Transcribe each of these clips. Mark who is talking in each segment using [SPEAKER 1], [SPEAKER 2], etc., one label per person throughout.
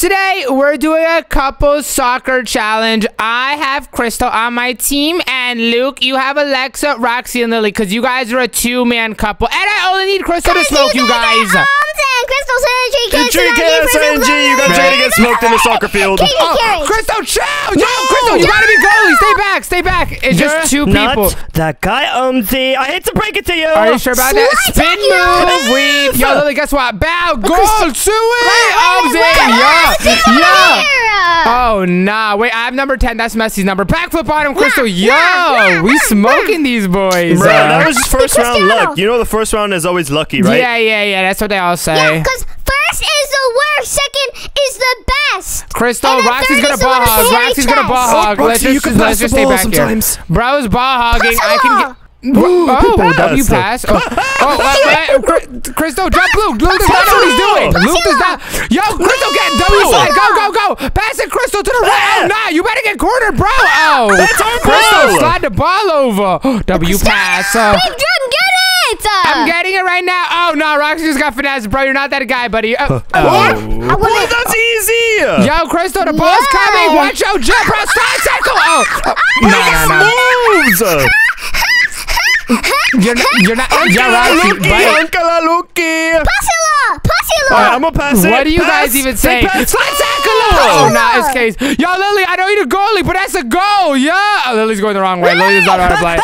[SPEAKER 1] Today, we're doing a couple soccer challenge. I have Crystal on my team, and Luke, you have Alexa, Roxy, and Lily, because you guys are a two-man couple. And I only need Crystal to smoke you guys.
[SPEAKER 2] Crystal Synergy,
[SPEAKER 3] Good trick, SNG. You guys ready to get smoked in the soccer field?
[SPEAKER 1] Oh, Crystal, chill! No, Crystal, you gotta be goalie. Stay back, stay back. It's just two
[SPEAKER 3] Not
[SPEAKER 1] people.
[SPEAKER 3] that guy, Umzy. I hate to break it to you.
[SPEAKER 1] Are you sure about that?
[SPEAKER 2] Slide
[SPEAKER 1] Spin
[SPEAKER 2] you.
[SPEAKER 1] move, weave. Yo, Lily, guess what? Bow, goal,
[SPEAKER 2] Crystal-
[SPEAKER 1] Sui,
[SPEAKER 2] wait, wait,
[SPEAKER 1] yeah, yeah.
[SPEAKER 2] Oh,
[SPEAKER 1] nah. Wait, I have number 10. That's Messi's number. Backflip on him, Crystal. Yo,
[SPEAKER 2] nah,
[SPEAKER 1] we
[SPEAKER 2] nah,
[SPEAKER 1] smoking these boys.
[SPEAKER 3] Bro,
[SPEAKER 1] Uh,
[SPEAKER 3] that was just first round
[SPEAKER 2] Cristiano.
[SPEAKER 3] luck. You know the first round is always lucky, right?
[SPEAKER 1] Yeah, yeah, yeah. That's what they all say.
[SPEAKER 2] Yeah, because first is the worst, second is the best.
[SPEAKER 1] Crystal,
[SPEAKER 2] And
[SPEAKER 1] Roxy's gonna ball hog.
[SPEAKER 2] the hairy
[SPEAKER 1] Roxy's gonna
[SPEAKER 2] chest.
[SPEAKER 1] ball
[SPEAKER 3] Oh,
[SPEAKER 1] hog.
[SPEAKER 3] Roxy,
[SPEAKER 1] let's
[SPEAKER 3] you
[SPEAKER 1] just,
[SPEAKER 3] can
[SPEAKER 1] let's just stay
[SPEAKER 3] ball
[SPEAKER 1] back
[SPEAKER 3] sometimes.
[SPEAKER 1] here. Bro's ball hogging. I can get.
[SPEAKER 3] Ooh,
[SPEAKER 1] oh,
[SPEAKER 3] good
[SPEAKER 1] oh,
[SPEAKER 3] pass.
[SPEAKER 1] W pass. Oh, oh uh, uh, Cry- Crystal, jump Luke. Luke does not know what he's doing.
[SPEAKER 3] Pass
[SPEAKER 1] Luke does not. Yo, Crystal, get W
[SPEAKER 3] No.
[SPEAKER 1] slide. Go, go, go. Pass it, Crystal, to the right. Oh, nah, you better get cornered, bro. Oh,
[SPEAKER 3] That's our
[SPEAKER 1] Crystal, slide the ball over. W pass. Uh,
[SPEAKER 2] Big Drum, get it!
[SPEAKER 1] I'm getting it right now. Oh, no, Roxy just got finesse, bro. You're not that guy, buddy. Uh,
[SPEAKER 2] I
[SPEAKER 3] Oh,
[SPEAKER 2] wanna-
[SPEAKER 3] that's easy.
[SPEAKER 1] Yo, Crystal, the ball's
[SPEAKER 2] Yeah.
[SPEAKER 1] coming. Watch out, jump, bro. Slide cycle. Oh, oh. no, no, no.
[SPEAKER 3] Moves.
[SPEAKER 1] You're not. You're not. You're Roxy,
[SPEAKER 3] Lucky,
[SPEAKER 1] buddy.
[SPEAKER 3] Uncle Lucky.
[SPEAKER 2] Passila! Passila!
[SPEAKER 3] Alright, I'm gonna pass it.
[SPEAKER 1] What do you
[SPEAKER 3] Pass.
[SPEAKER 1] guys even say?
[SPEAKER 3] Say.
[SPEAKER 1] Slide tackle! Oh, nah, it's case. Yo, Lily, I know you're the goalie, but that's a goal. Yeah. Oh, Lily's going the wrong way. Lily's not how to play.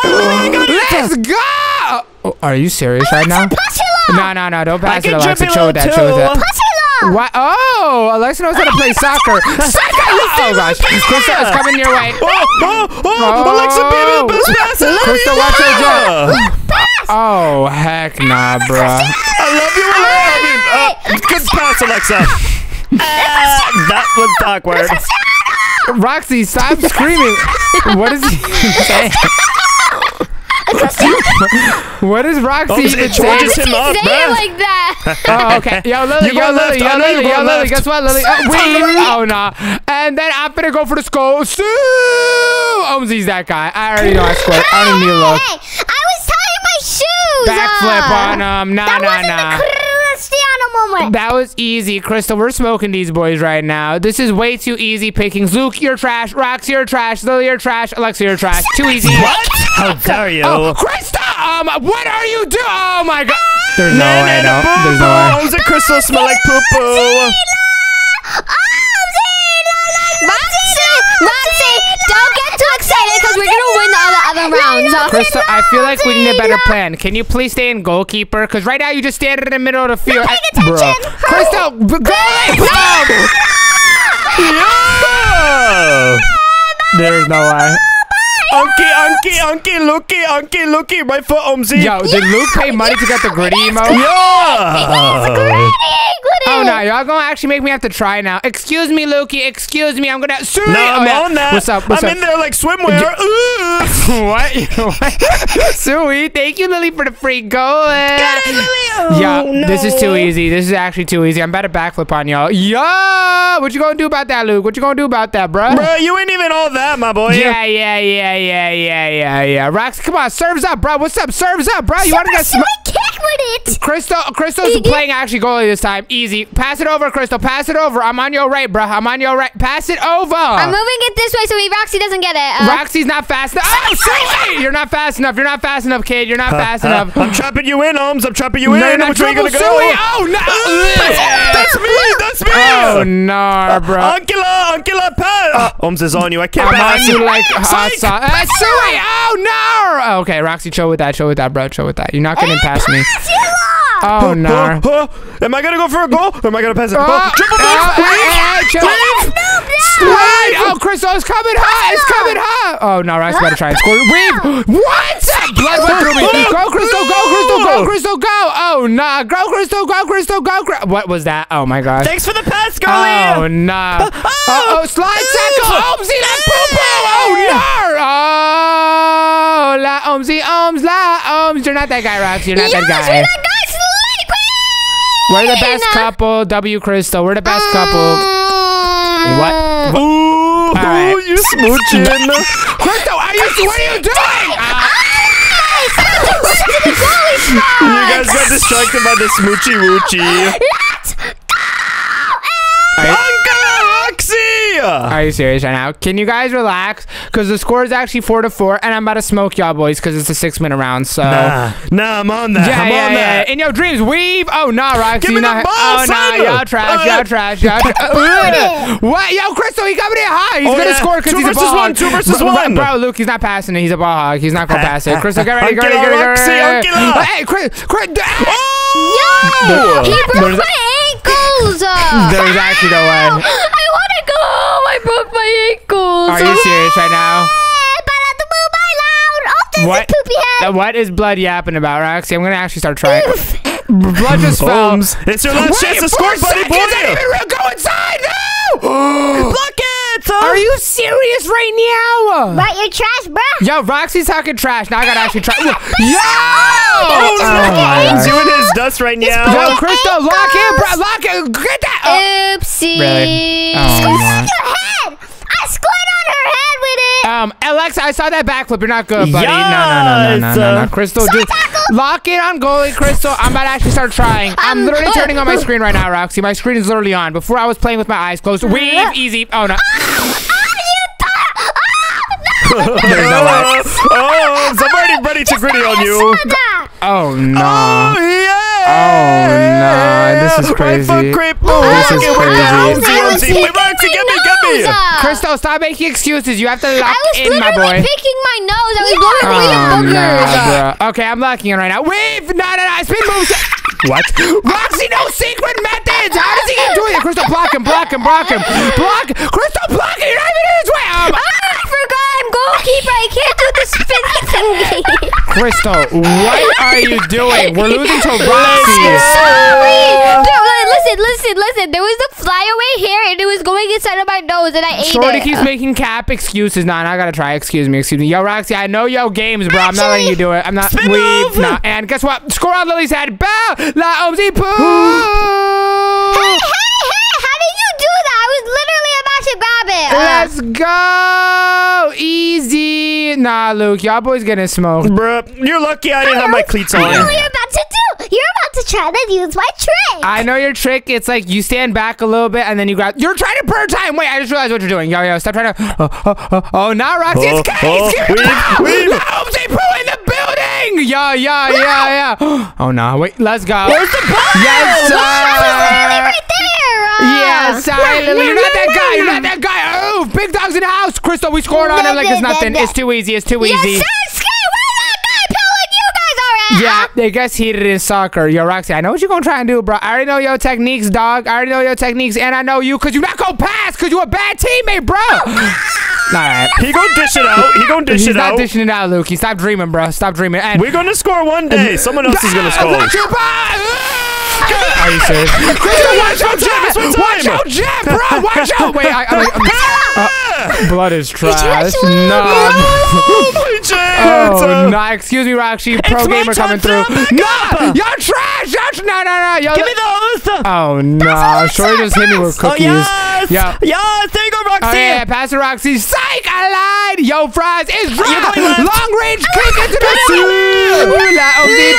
[SPEAKER 1] Let's go. Oh, are you serious right now?
[SPEAKER 2] Passila!
[SPEAKER 1] No, no, no. Don't pass it,
[SPEAKER 3] can
[SPEAKER 1] Alexa.
[SPEAKER 3] dribble
[SPEAKER 1] Chill with that. Chill with that. What? Oh, Alexa knows how to play soccer. Soccer! Oh, gosh. Crystal is coming your way.
[SPEAKER 3] Oh, oh, oh, Alexa, baby, the best pass.
[SPEAKER 1] Crystal, watch your jump. Oh, heck nah, bruh.
[SPEAKER 3] I love you, Alexa. Uh, good pass, Alexa. Ah, that looked awkward.
[SPEAKER 1] Roxy, stop screaming. What is he saying? what is Roxy
[SPEAKER 3] Oh,
[SPEAKER 1] even
[SPEAKER 3] it
[SPEAKER 1] saying?
[SPEAKER 3] charges him up,
[SPEAKER 2] Say it like that.
[SPEAKER 1] Oh, okay. Yo, Lily,
[SPEAKER 3] You
[SPEAKER 1] yo, Lily,
[SPEAKER 3] left.
[SPEAKER 1] yo,
[SPEAKER 3] I know
[SPEAKER 1] Lily, yo,
[SPEAKER 3] going
[SPEAKER 1] Lily.
[SPEAKER 3] left.
[SPEAKER 1] Guess what, Lily? Oh, wait. Oh, nah. And then I'm gonna go for the skull. Sue! Omzi's that guy. I already know I scored. I don't even need to look.
[SPEAKER 2] Hey, I was tying my shoes.
[SPEAKER 1] Backflip
[SPEAKER 2] uh,
[SPEAKER 1] on him. Nah,
[SPEAKER 2] that
[SPEAKER 1] nah,
[SPEAKER 2] wasn't
[SPEAKER 1] nah.
[SPEAKER 2] The Cristiano moment.
[SPEAKER 1] That was easy, Crystal. We're smoking these boys right now. This is way too easy pickings. Luke, you're trash. Rox, you're trash. Lily, you're trash. Alexa, you're trash. Too easy.
[SPEAKER 3] What? How dare you?
[SPEAKER 1] Oh, Krista! Um, what are you doing? Oh my god! There's no
[SPEAKER 3] Nah,
[SPEAKER 1] way,
[SPEAKER 3] nah,
[SPEAKER 1] no.
[SPEAKER 3] nah,
[SPEAKER 1] There's no way.
[SPEAKER 3] boo-boo. the crystal smell like poo poo.
[SPEAKER 2] Roxy, Roxy, don't get too excited because we're gonna win all the other rounds.
[SPEAKER 1] Crystal, I feel like we need a better plan. Can you please stay in goalkeeper? Because right now you just stand in the middle of the field.
[SPEAKER 2] paying
[SPEAKER 1] I- Bruh.
[SPEAKER 2] attention.
[SPEAKER 1] Crystal, b- goalie!
[SPEAKER 3] Yeah.
[SPEAKER 1] There's no way.
[SPEAKER 3] Unky, unky, unky, looky, unky, looky, right foot, Omzi.
[SPEAKER 1] Yo, did Luke pay money to get the gritty emote?
[SPEAKER 3] Yeah.
[SPEAKER 1] Oh no, y'all gonna actually make me have to try now. Excuse me, Lukey. Excuse me. I'm gonna. Sue
[SPEAKER 3] No,
[SPEAKER 1] oh,
[SPEAKER 3] I'm
[SPEAKER 1] yeah.
[SPEAKER 3] on that.
[SPEAKER 1] What's up? What's
[SPEAKER 3] I'm
[SPEAKER 1] up?
[SPEAKER 3] in there like swimwear. Ooh.
[SPEAKER 1] what? what? Sweet. Thank you, Lily, for the free goal. yeah, this is too easy. This is actually too easy. I'm about to backflip on y'all. Yeah. What you gonna do about that, Luke? What you gonna do about that, bro?
[SPEAKER 3] Bro, you ain't even all that, my boy.
[SPEAKER 1] Yeah, yeah, yeah, yeah, yeah, yeah, yeah. Rox, come on, serves up, bro. What's up? Serves up, bro. You want to get sm-
[SPEAKER 2] kick with it.
[SPEAKER 1] Crystal? Crystal's playing actually goalie this time. Easy. Pass it over, Crystal. Pass it over. I'm on your right, bro. I'm on your right. Pass it over.
[SPEAKER 2] I'm moving it this way so Roxy doesn't get it. Uh,
[SPEAKER 1] Roxy's not fast enough. Oh, Sue! You're not fast enough. You're not fast enough, kid. You're not fast
[SPEAKER 3] Uh,
[SPEAKER 1] enough.
[SPEAKER 3] I'm trapping you in, Oms. I'm trapping you in.
[SPEAKER 1] No, you're not
[SPEAKER 3] Which way you gonna go?
[SPEAKER 1] Suey. Oh, no.
[SPEAKER 3] That's me. That's me.
[SPEAKER 1] Oh, no, bro.
[SPEAKER 3] Ankila, Ankila, pass. Uh, Oms is on you. I can't
[SPEAKER 1] I'm on
[SPEAKER 3] pass
[SPEAKER 1] you like hot sauce. Uh, Suey! Oh, no. Okay, Roxy, chill with that. Chill with that, bro. Chill with that. You're not getting past me. Oh, no.
[SPEAKER 3] Oh, oh. Am I gonna go for a goal? Or am I gonna pass it?
[SPEAKER 1] Uh, uh, oh,
[SPEAKER 3] Oh, triple
[SPEAKER 1] oh,
[SPEAKER 3] move.
[SPEAKER 1] oh, oh, chill. Slide! Oh, Crystal, it's coming hot! It's coming hot! Oh, no, Roxy better try and score. Weave! What? Blood went through me. Go, Crystal, go, Crystal, go, Crystal, go! Oh, nah. Go, Crystal, go, Crystal, go. Cry- What was that? Oh, my gosh.
[SPEAKER 3] Thanks for the pass,
[SPEAKER 1] Oh,
[SPEAKER 3] goalie. Uh, oh!
[SPEAKER 1] oh, nah. Oh, oh, slide tackle. Omzi, la poo-poo. Oh, no. Oh, la Omzi, Oms, la Oms. You're not that guy, Roxy. You're not that guy.
[SPEAKER 2] we're that guy sleeping.
[SPEAKER 1] We're the best couple. W Crystal. We're the best mm. couple. What?
[SPEAKER 3] Ooh,
[SPEAKER 1] right.
[SPEAKER 3] you smooching.
[SPEAKER 1] Crystal, are you? What are you doing? the
[SPEAKER 3] you guys got distracted by the smoochy woochie.
[SPEAKER 2] Let's go!
[SPEAKER 1] Are Are you serious right now? Can you guys relax? Because the score is actually four to four, and I'm about to smoke y'all boys because it's a six minute round. So.
[SPEAKER 3] Nah, nah, I'm on that.
[SPEAKER 1] Yeah,
[SPEAKER 3] I'm
[SPEAKER 1] yeah,
[SPEAKER 3] on
[SPEAKER 1] yeah.
[SPEAKER 3] that.
[SPEAKER 1] In your dreams, weave. Oh, nah, Roxy.
[SPEAKER 3] Give me the ball,
[SPEAKER 1] oh, nah,
[SPEAKER 3] son.
[SPEAKER 1] y'all trash,
[SPEAKER 3] Uh,
[SPEAKER 1] y'all trash, y'all trash. what? Yo, Crystal, he coming in high. He's
[SPEAKER 3] Oh,
[SPEAKER 1] gonna
[SPEAKER 3] yeah.
[SPEAKER 1] score because
[SPEAKER 3] Two
[SPEAKER 1] he's a ball
[SPEAKER 3] one,
[SPEAKER 1] hog.
[SPEAKER 3] two versus
[SPEAKER 1] Bro-
[SPEAKER 3] one.
[SPEAKER 1] Bro, Luke, he's not passing it. He's a ball hog. He's not gonna pass it. Crystal, get ready, get ready, get ready,
[SPEAKER 3] Roxy,
[SPEAKER 1] get ready.
[SPEAKER 3] Ankila.
[SPEAKER 1] Hey, Chris, Chris.
[SPEAKER 2] Yo! He broke
[SPEAKER 1] There's-
[SPEAKER 2] my ankles! Uh,
[SPEAKER 1] There's actually no way.
[SPEAKER 2] I want to go home. I broke my ankles.
[SPEAKER 1] Are you serious right now?
[SPEAKER 2] Hey, but I have to move my loud. Oh,
[SPEAKER 1] What?
[SPEAKER 2] poopy head.
[SPEAKER 1] Uh, What is blood yapping about, Roxy? I'm gonna actually start trying. blood just fell.
[SPEAKER 3] Holmes, it's your last chance to score, buddy boy.
[SPEAKER 1] I didn't even go inside. No!
[SPEAKER 3] Block it!
[SPEAKER 1] Are you serious right now?
[SPEAKER 2] Right, you're trash, bruh.
[SPEAKER 1] Yo, Roxy's talking trash. Now I gotta actually try. Yo!
[SPEAKER 3] Oh,
[SPEAKER 1] Oh,
[SPEAKER 3] no.
[SPEAKER 1] my
[SPEAKER 3] He's
[SPEAKER 1] God.
[SPEAKER 3] doing his dust right
[SPEAKER 1] Yo,
[SPEAKER 3] now.
[SPEAKER 1] Crystal, lock in, bro. Lock it. Get that. Oh.
[SPEAKER 2] Oopsie.
[SPEAKER 1] Really? Oh,
[SPEAKER 2] Squirt on your head. I squirt on her head with it.
[SPEAKER 1] Um, Alexa, I saw that backflip. You're not good, buddy. No, no, no, no, no,
[SPEAKER 3] Yes,
[SPEAKER 1] no, no.
[SPEAKER 3] uh,
[SPEAKER 1] Crystal, just lock in on goalie, Crystal. I'm about to actually start trying. I'm literally turning on my screen right now, Roxy. My screen is literally on. Before I was playing with my eyes closed. Weave, easy. Oh, no. There's no way.
[SPEAKER 3] oh, somebody ready to gritty on you.
[SPEAKER 1] Oh, no.
[SPEAKER 3] Oh, yeah.
[SPEAKER 1] Oh, no, this is
[SPEAKER 3] Right
[SPEAKER 1] crazy.
[SPEAKER 3] foot creep.
[SPEAKER 1] This
[SPEAKER 3] Oh,
[SPEAKER 1] is
[SPEAKER 3] okay, we're
[SPEAKER 1] crazy.
[SPEAKER 3] down.
[SPEAKER 2] I was
[SPEAKER 3] Zero, zero.
[SPEAKER 2] picking
[SPEAKER 3] Wait, Roxy,
[SPEAKER 2] my
[SPEAKER 3] get me, get me.
[SPEAKER 1] Crystal, stop making excuses. You have to lock
[SPEAKER 2] I was
[SPEAKER 1] in, my
[SPEAKER 2] literally picking my nose. I was blowing
[SPEAKER 1] Oh,
[SPEAKER 2] weird boogers.
[SPEAKER 1] nah, bro. Okay, I'm locking in right now. Weave! No, no, no. Spin moves.
[SPEAKER 3] What?
[SPEAKER 1] Roxy, no secret methods. How does he keep doing it? Crystal, block him, block him, block him. Block. Crystal, block him. You're not even in his way. Um,
[SPEAKER 2] Ah, I forgot I'm goalkeeper. I can't do the spinny thingy.
[SPEAKER 1] Crystal, what are you doing? We're losing to Roxy.
[SPEAKER 2] Sorry. Dude, listen, listen, listen. There was a flyaway here, and it was going inside of my nose, and I ate
[SPEAKER 1] Shorty
[SPEAKER 2] it.
[SPEAKER 1] keeps making cap excuses. Nah, nah, I gotta try. Excuse me, excuse me. Yo, Roxy, I know yo games, bro. I'm not letting you do it. I'm not.
[SPEAKER 3] Spin
[SPEAKER 1] Weave.
[SPEAKER 3] move.
[SPEAKER 1] Nah. And guess what? Score on Lily's head. Bow. La oh, Omzi Poo.
[SPEAKER 2] Hey, hey, hey! How did you do that? I was literally about to grab it.
[SPEAKER 1] Let's go. Easy. Nah, Luke, y'all boys getting smoked.
[SPEAKER 3] Bruh, you're lucky I didn't have my cleats on.
[SPEAKER 2] I know
[SPEAKER 3] on.
[SPEAKER 2] what you're about to do. You're about to try to use my trick.
[SPEAKER 1] I know your trick. It's like you stand back a little bit and then you grab. You're trying to burn time. Wait, I just realized what you're doing. Yo, yo, stop trying to. Oh, oh, oh, oh, oh now Roxy,
[SPEAKER 3] Oh,
[SPEAKER 1] it's Case.
[SPEAKER 3] oh,
[SPEAKER 1] Give me
[SPEAKER 3] weave,
[SPEAKER 1] the
[SPEAKER 3] weave.
[SPEAKER 1] No, Oopsie Poo in the building. Yeah, yeah, yeah, yeah. Oh no, wait, let's go.
[SPEAKER 3] Where's the ball?
[SPEAKER 1] Yes,
[SPEAKER 2] Literally
[SPEAKER 1] sir.
[SPEAKER 2] Right there.
[SPEAKER 1] Yes, sir. Lily, You're not that guy. You're not that guy. Oh, big dogs in the house. Crystal, we scored on him like it's nothing. It's too easy. It's too
[SPEAKER 2] Yes,
[SPEAKER 1] easy.
[SPEAKER 2] sir. Ski, where that guy pulling you guys are?
[SPEAKER 1] Yeah, it gets heated in soccer. Yo, Roxy, I know what you're gonna try and do, bro. I already know your techniques, dog. I already know your techniques, and I know you because you're not gonna pass because you're a bad teammate, bro. All right.
[SPEAKER 3] He gonna dish it out. He gonna dish
[SPEAKER 1] He's
[SPEAKER 3] it
[SPEAKER 1] not dishing it out, Luke. Stop dreaming, bro. Stop dreaming. And
[SPEAKER 3] We're gonna score one day. Someone else is gonna score.
[SPEAKER 1] Are you serious? Watch your
[SPEAKER 3] It's my
[SPEAKER 1] jet.
[SPEAKER 3] time.
[SPEAKER 1] Watch your jet, bro. Watch out. Wait, I, I'm, I'm, blood is trash. No.
[SPEAKER 3] Oh, my chance.
[SPEAKER 1] Oh, nah, excuse me, Roxy. Pro
[SPEAKER 3] my
[SPEAKER 1] gamer coming through.
[SPEAKER 3] throw
[SPEAKER 1] No,
[SPEAKER 3] up.
[SPEAKER 1] you're trash. You're tr- no, no, no. Yo,
[SPEAKER 3] Give me those.
[SPEAKER 1] Oh no! Shorty just hit me with
[SPEAKER 3] Oh,
[SPEAKER 1] cookies.
[SPEAKER 3] yes.
[SPEAKER 1] Yeah.
[SPEAKER 3] Yes. There you go, Roxy.
[SPEAKER 1] Oh yeah, pass it, Roxy. Psych, I lied. Yo, fries is
[SPEAKER 3] You're going left.
[SPEAKER 1] Long range kick into the
[SPEAKER 3] Get
[SPEAKER 1] sea.
[SPEAKER 3] it.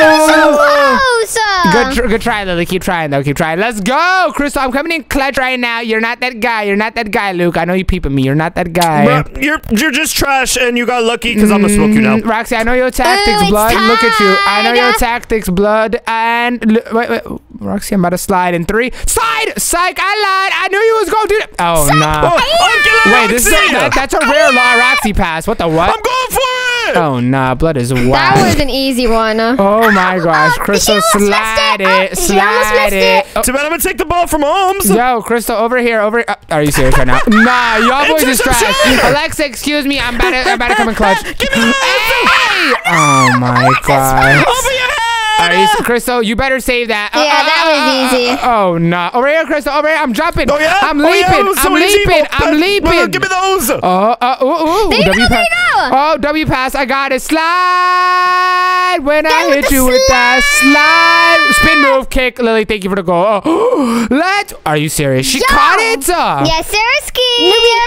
[SPEAKER 2] Close. uh.
[SPEAKER 1] Good, tr- good try, Lily. Keep trying, though. Keep trying. Let's go, Crystal. I'm coming in clutch right now. You're not that guy. You're not that guy, Luke. I know you peeping me. You're not that guy.
[SPEAKER 3] Bruh, you're you're just trash, and you got lucky because I'm gonna smoke you now.
[SPEAKER 1] Mm, Roxy, I know your tactics,
[SPEAKER 2] it's
[SPEAKER 1] blood. Look at you. I know your tactics, blood. And l- wait, wait, Roxy, I'm about to slide in three. Slide, psych. I lied. I knew you was gonna do that. Oh
[SPEAKER 3] Oh,
[SPEAKER 1] no.
[SPEAKER 3] I'm
[SPEAKER 1] Wait, this is a, that, that's a rare law Roxy pass. What the what?
[SPEAKER 3] I'm going for it.
[SPEAKER 1] Oh nah, blood is
[SPEAKER 2] That was an easy one.
[SPEAKER 1] Oh my gosh,
[SPEAKER 2] Oh,
[SPEAKER 1] Crystal, slide
[SPEAKER 2] it.
[SPEAKER 1] it,
[SPEAKER 2] Oh,
[SPEAKER 1] slide
[SPEAKER 2] missed
[SPEAKER 1] it.
[SPEAKER 2] it.
[SPEAKER 3] Too bad I'm gonna take the ball from Holmes.
[SPEAKER 1] Oh, yo, Crystal, over here, over. Uh, are you serious right now? Nah, y'all boys is trash. Alexa, excuse me, I'm about to, I'm about to come in clutch.
[SPEAKER 3] Give me the
[SPEAKER 1] Hey! Oh my god.
[SPEAKER 3] over your head.
[SPEAKER 1] Are you, Crystal, you better save that. Uh,
[SPEAKER 2] Yeah,
[SPEAKER 1] uh,
[SPEAKER 2] that
[SPEAKER 1] uh,
[SPEAKER 2] was
[SPEAKER 1] uh,
[SPEAKER 2] easy.
[SPEAKER 1] uh, oh no! Over here, Crystal. Over here, I'm jumping.
[SPEAKER 3] Oh yeah.
[SPEAKER 1] I'm
[SPEAKER 3] Oh, yeah,
[SPEAKER 1] leaping.
[SPEAKER 3] it so
[SPEAKER 1] I'm
[SPEAKER 3] easy.
[SPEAKER 1] leaping.
[SPEAKER 3] Well,
[SPEAKER 1] I'm
[SPEAKER 3] uh,
[SPEAKER 1] leaping.
[SPEAKER 3] well, Give me those.
[SPEAKER 1] Oh, uh, ooh, ooh.
[SPEAKER 2] There you
[SPEAKER 1] W
[SPEAKER 2] go, there
[SPEAKER 1] pass.
[SPEAKER 2] you go.
[SPEAKER 1] Oh, W pass. I got it. Slide when I
[SPEAKER 2] Get with
[SPEAKER 1] hit
[SPEAKER 2] the
[SPEAKER 1] you with that slide. Spin move, kick. Lily, thank you for the goal. Oh, let's. Are you serious? She
[SPEAKER 2] Yo.
[SPEAKER 1] caught it. Uh.
[SPEAKER 2] Yes, sir, Ski.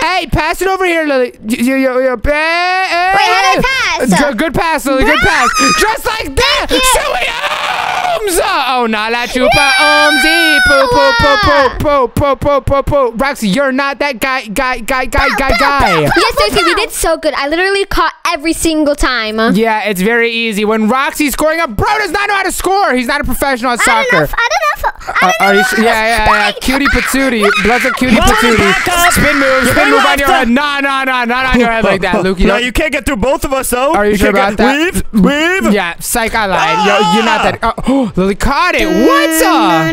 [SPEAKER 1] Hey, pass it over here, Lily. Yo, yo, yo, Wait,
[SPEAKER 2] how do I pass?
[SPEAKER 1] Good, good pass, Lily. Good pass. Just like that. Shoot it. Oh Ohms! Oh, not la chupa Ohmsy. Poo, poo, poo, poo, poo, poo, poo, poo, poo. Roxy, you're not that guy, guy, guy, guy, guy, guy.
[SPEAKER 2] Yes, seriously, we did so good. I literally caught every single time.
[SPEAKER 1] Yeah, it's very easy. When Roxy's scoring up, bro does not know how to score. He's not a professional at
[SPEAKER 4] I don't know.
[SPEAKER 1] soccer.
[SPEAKER 4] if- I don't know. if- I
[SPEAKER 1] Uh,
[SPEAKER 4] don't
[SPEAKER 1] are
[SPEAKER 4] know.
[SPEAKER 1] you? s- Yeah, yeah, yeah. Cutie patootie. Bloods of cutie patootie. Spin move, spin move on your head. Nah, nah, nah, not on your head like that, Luke.
[SPEAKER 3] No, you can't get through both of us, though.
[SPEAKER 1] Are you sure about
[SPEAKER 3] get-
[SPEAKER 1] that?
[SPEAKER 3] Weave, weave.
[SPEAKER 1] Yeah, psych, I lied. Yo, you're not that. Oh, Lily caught it. What's up?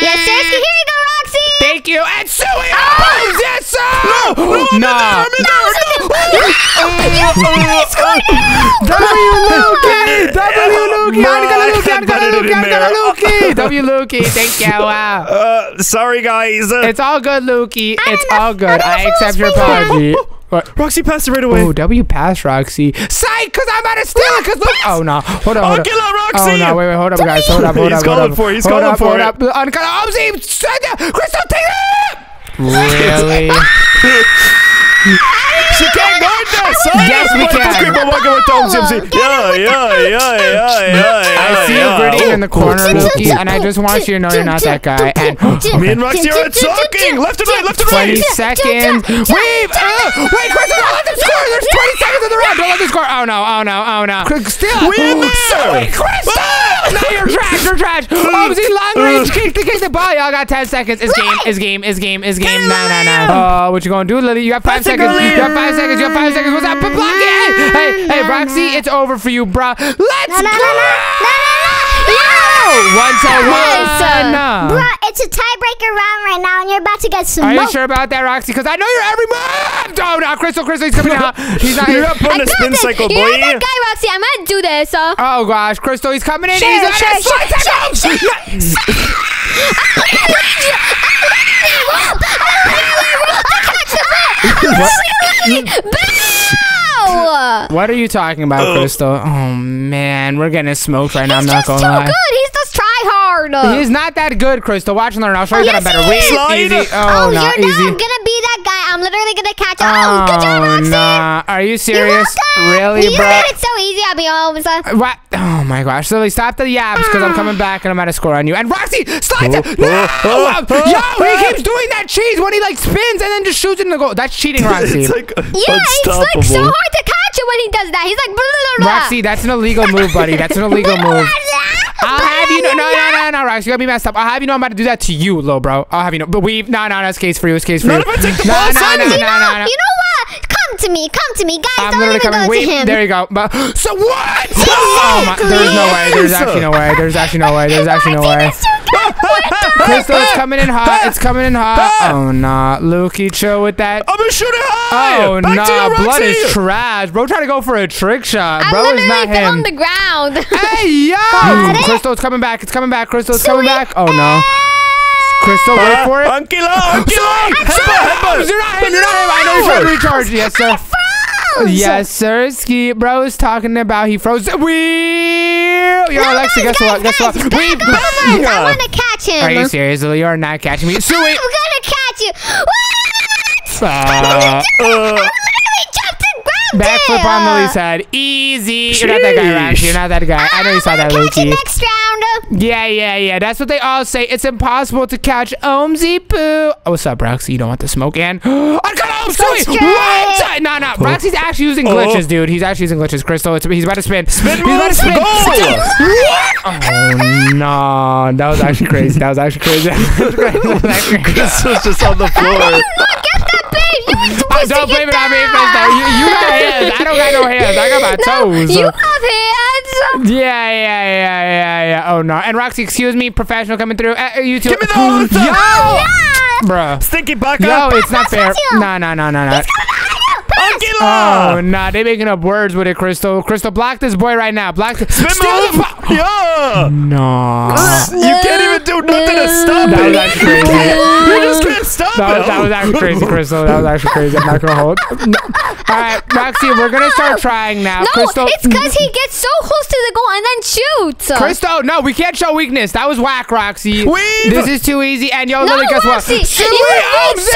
[SPEAKER 2] Yes, Sasuke, here you go, Roxy.
[SPEAKER 1] Thank you. And Sui, oh, yes! No, no, no,
[SPEAKER 3] no,
[SPEAKER 1] no, no, no. Oh,
[SPEAKER 3] you
[SPEAKER 1] oh, finally oh,
[SPEAKER 3] scored it.
[SPEAKER 1] W
[SPEAKER 3] Luki,
[SPEAKER 1] W
[SPEAKER 3] Luki,
[SPEAKER 1] Annika Luki, Annika Luki, Annika Luki, W Luki. Thank you. Wow.
[SPEAKER 3] Uh, sorry, guys.
[SPEAKER 1] It's all good, Luki. It's all good.
[SPEAKER 4] I
[SPEAKER 1] accept your apology. What?
[SPEAKER 3] Roxy passed it right away.
[SPEAKER 1] Oh, W pass Roxy. Psych, because I'm about to steal. Because look. Oh, no. Hold on. Oh, hold
[SPEAKER 3] Oh, kill her,
[SPEAKER 1] Oh, no. Wait, wait. Hold up, guys. Hold up. Hold
[SPEAKER 3] He's
[SPEAKER 1] up. hold up.
[SPEAKER 3] for it, he's
[SPEAKER 1] hold
[SPEAKER 3] going
[SPEAKER 1] up,
[SPEAKER 3] for
[SPEAKER 1] hold
[SPEAKER 3] it.
[SPEAKER 1] up. Uncut. It. Crystal, take it. Really?
[SPEAKER 3] She can't this.
[SPEAKER 1] Yes, we can.
[SPEAKER 3] the creeper, walk it with Tom Yeah, yeah, yeah, yeah, yeah.
[SPEAKER 1] I see you gritting in the corner, Lukey, and I just want you to know you're not that guy. And
[SPEAKER 3] Me and Roxy are talking. Left and right, left and
[SPEAKER 1] 20
[SPEAKER 3] right.
[SPEAKER 1] seconds. Wait, uh, wait, Crystal, don't let them score. There's 20 seconds in the round. Don't let them score. Oh, no, oh, no, oh, no. Still.
[SPEAKER 3] We in there.
[SPEAKER 1] Sorry, Crystal. No, you're trash, you're trash. Oh, see, long range kick to kick the ball. Y'all got 10 seconds. It's game, it's game, it's game, it's game. Nah, nah, nah. Oh, what you gonna do, Lily? You got five seconds. You got five seconds. You got five seconds. What's up? Block it. Hey, hey, hey, Roxy, it's over for you, bro. Let's
[SPEAKER 4] Na, na,
[SPEAKER 1] go. One to
[SPEAKER 2] Yes.
[SPEAKER 1] one.
[SPEAKER 4] na. Bruh, it's a tiebreaker round right now, and you're about to get
[SPEAKER 1] Are you sure about that, Roxy? Because I know you're every move. Oh, no, Crystal, Crystal, he's coming out. He's not
[SPEAKER 3] You're
[SPEAKER 1] here.
[SPEAKER 3] not putting a spin
[SPEAKER 2] this.
[SPEAKER 3] cycle,
[SPEAKER 2] You're
[SPEAKER 3] boy.
[SPEAKER 2] not that guy, Roxy. I'm gonna do this. Uh.
[SPEAKER 1] Oh gosh, Crystal, he's coming in.
[SPEAKER 4] Sure,
[SPEAKER 1] he's
[SPEAKER 4] sure,
[SPEAKER 1] on
[SPEAKER 4] sure,
[SPEAKER 2] Bow!
[SPEAKER 1] What are you talking about, Crystal? Oh man, we're getting smoked right now. I'm
[SPEAKER 2] He's
[SPEAKER 1] not
[SPEAKER 2] just
[SPEAKER 1] gonna
[SPEAKER 2] too
[SPEAKER 1] lie.
[SPEAKER 2] good. He's just try hard.
[SPEAKER 1] He's not that good, Crystal. Watch and learn. I'll show you that I'm
[SPEAKER 2] yes,
[SPEAKER 1] better.
[SPEAKER 2] he
[SPEAKER 1] Wait,
[SPEAKER 2] is.
[SPEAKER 3] Slide.
[SPEAKER 1] easy.
[SPEAKER 4] Oh,
[SPEAKER 1] Oh, no,
[SPEAKER 4] you're
[SPEAKER 1] easy.
[SPEAKER 4] not gonna be that guy. I'm literally gonna catch you. Oh, good job,
[SPEAKER 1] Oh,
[SPEAKER 4] Roxy.
[SPEAKER 1] nah. Are you
[SPEAKER 4] You're
[SPEAKER 1] serious?
[SPEAKER 4] welcome.
[SPEAKER 1] Really,
[SPEAKER 2] you
[SPEAKER 1] bro?
[SPEAKER 2] made it so easy. I'll be almost. Uh,
[SPEAKER 1] What? Oh Oh my gosh, Lily, stop the yaps because I'm coming back and I'm gonna score on you. And Roxy, slide to no!
[SPEAKER 3] oh, oh,
[SPEAKER 1] Yo,
[SPEAKER 3] oh.
[SPEAKER 1] he keeps doing that cheese when he like spins and then just shoots it in the goal. That's cheating, Roxy.
[SPEAKER 3] It's like
[SPEAKER 2] yeah, it's like so hard to catch him when he does that. He's like. Blah, blah, blah.
[SPEAKER 1] Roxy, that's an illegal move, buddy. That's an illegal move. I'll have you know, no, no, no, no, Rox, you gotta be messed up. I'll have you know I'm about to do that to you, little bro. I'll have you know, but we, no, no, no, it's case for you, it's case for
[SPEAKER 3] Not
[SPEAKER 1] you.
[SPEAKER 3] if I take the
[SPEAKER 1] no,
[SPEAKER 3] ball,
[SPEAKER 1] no,
[SPEAKER 3] son.
[SPEAKER 1] no,
[SPEAKER 3] You
[SPEAKER 1] no,
[SPEAKER 2] You
[SPEAKER 1] no,
[SPEAKER 2] know,
[SPEAKER 1] no.
[SPEAKER 2] you know what? Come to me. Come to me, guys.
[SPEAKER 1] I'm
[SPEAKER 2] don't
[SPEAKER 1] literally
[SPEAKER 2] even
[SPEAKER 1] coming.
[SPEAKER 2] go
[SPEAKER 1] Wait,
[SPEAKER 2] to him.
[SPEAKER 1] there you go. But so what? Oh my, there's no way. There's actually no way. There's actually no way. There's actually no way. Crystal, it's coming in hot. It's coming in hot. Oh nah, Lukey, chill with that.
[SPEAKER 3] I'm gonna shoot it high.
[SPEAKER 1] Oh
[SPEAKER 3] Back
[SPEAKER 1] nah,
[SPEAKER 3] you,
[SPEAKER 1] blood is trash. Bro, trying to go for a trick shot.
[SPEAKER 2] I
[SPEAKER 1] Bro is
[SPEAKER 2] literally
[SPEAKER 1] not
[SPEAKER 2] fell on the ground.
[SPEAKER 1] Hey yo! Crystal, it's coming back. It's coming back. Crystal, it's coming back. Oh no. Crystal, wait
[SPEAKER 3] Uh,
[SPEAKER 1] for it.
[SPEAKER 3] Ankila, Ankila. Headbutt, headbutt.
[SPEAKER 1] You're not him. You're not him. I know you're trying to recharge. Yes, sir. Yes, sir. Ski bro is talking about he froze. We. Yo,
[SPEAKER 2] No,
[SPEAKER 1] Alexa,
[SPEAKER 2] guys,
[SPEAKER 1] guess what?
[SPEAKER 2] guys,
[SPEAKER 1] Guess what?
[SPEAKER 2] guys,
[SPEAKER 1] We.
[SPEAKER 2] back over. I want to catch him.
[SPEAKER 1] Are you serious? You are not catching me. Sue
[SPEAKER 2] I'm gonna catch you. What?
[SPEAKER 1] Uh,
[SPEAKER 3] Uh,
[SPEAKER 1] backflip
[SPEAKER 2] him.
[SPEAKER 1] on Lily's head. Easy. You're not that guy, Rash. You're not that guy. I know you saw that,
[SPEAKER 2] gonna catch you next round.
[SPEAKER 1] Yeah, yeah, yeah. That's what they all say. It's impossible to catch Omzy Poo. Oh, what's up, Roxy? You don't want the smoke and I got him. Sweet.
[SPEAKER 2] scared.
[SPEAKER 1] What? No, no. Oh. Roxy's actually using glitches, oh. dude. He's actually using glitches. Crystal, it's, he's about to spin.
[SPEAKER 3] Spin
[SPEAKER 1] He's about to spin.
[SPEAKER 3] go.
[SPEAKER 1] Oh no, that was actually crazy. That was actually crazy. That was crazy. That was actually crazy.
[SPEAKER 3] This was just on the floor.
[SPEAKER 2] You were
[SPEAKER 1] Oh, don't
[SPEAKER 2] to
[SPEAKER 1] blame it on me,
[SPEAKER 2] that.
[SPEAKER 1] Mister. You, you got hands. I don't got no hands. I got my
[SPEAKER 2] No,
[SPEAKER 1] toes.
[SPEAKER 2] you have hands.
[SPEAKER 1] Yeah, yeah, yeah, yeah, yeah. Oh no. And Roxy, excuse me, professional coming through. Uh, you two.
[SPEAKER 3] Give me the those.
[SPEAKER 1] Yo,
[SPEAKER 2] Yeah.
[SPEAKER 1] bruh.
[SPEAKER 3] Stinky back
[SPEAKER 1] Yo, it's not fair.
[SPEAKER 2] pass, yo.
[SPEAKER 1] No, no, no, no, no.
[SPEAKER 3] Ankila.
[SPEAKER 1] Oh, nah, they making up words with it, Crystal. Crystal, block this boy right now. Block this.
[SPEAKER 3] Spin
[SPEAKER 1] the
[SPEAKER 3] move. Yeah.
[SPEAKER 1] No.
[SPEAKER 3] You can't even do nothing to stop
[SPEAKER 1] That was
[SPEAKER 3] it.
[SPEAKER 1] actually crazy.
[SPEAKER 3] You just can't stop
[SPEAKER 1] That was, that was actually crazy, Crystal. That was actually crazy. I'm not gonna hold. No. All right, Roxy, we're gonna start trying now.
[SPEAKER 2] No,
[SPEAKER 1] Crystal,
[SPEAKER 2] it's because he gets so close to the goal and then shoots.
[SPEAKER 1] Crystal, no, we can't show weakness. That was whack, Roxy.
[SPEAKER 3] Weave.
[SPEAKER 1] This is too easy. And yo,
[SPEAKER 2] No,
[SPEAKER 1] Lily, guess what?
[SPEAKER 2] Roxy,
[SPEAKER 1] Shui
[SPEAKER 2] you weave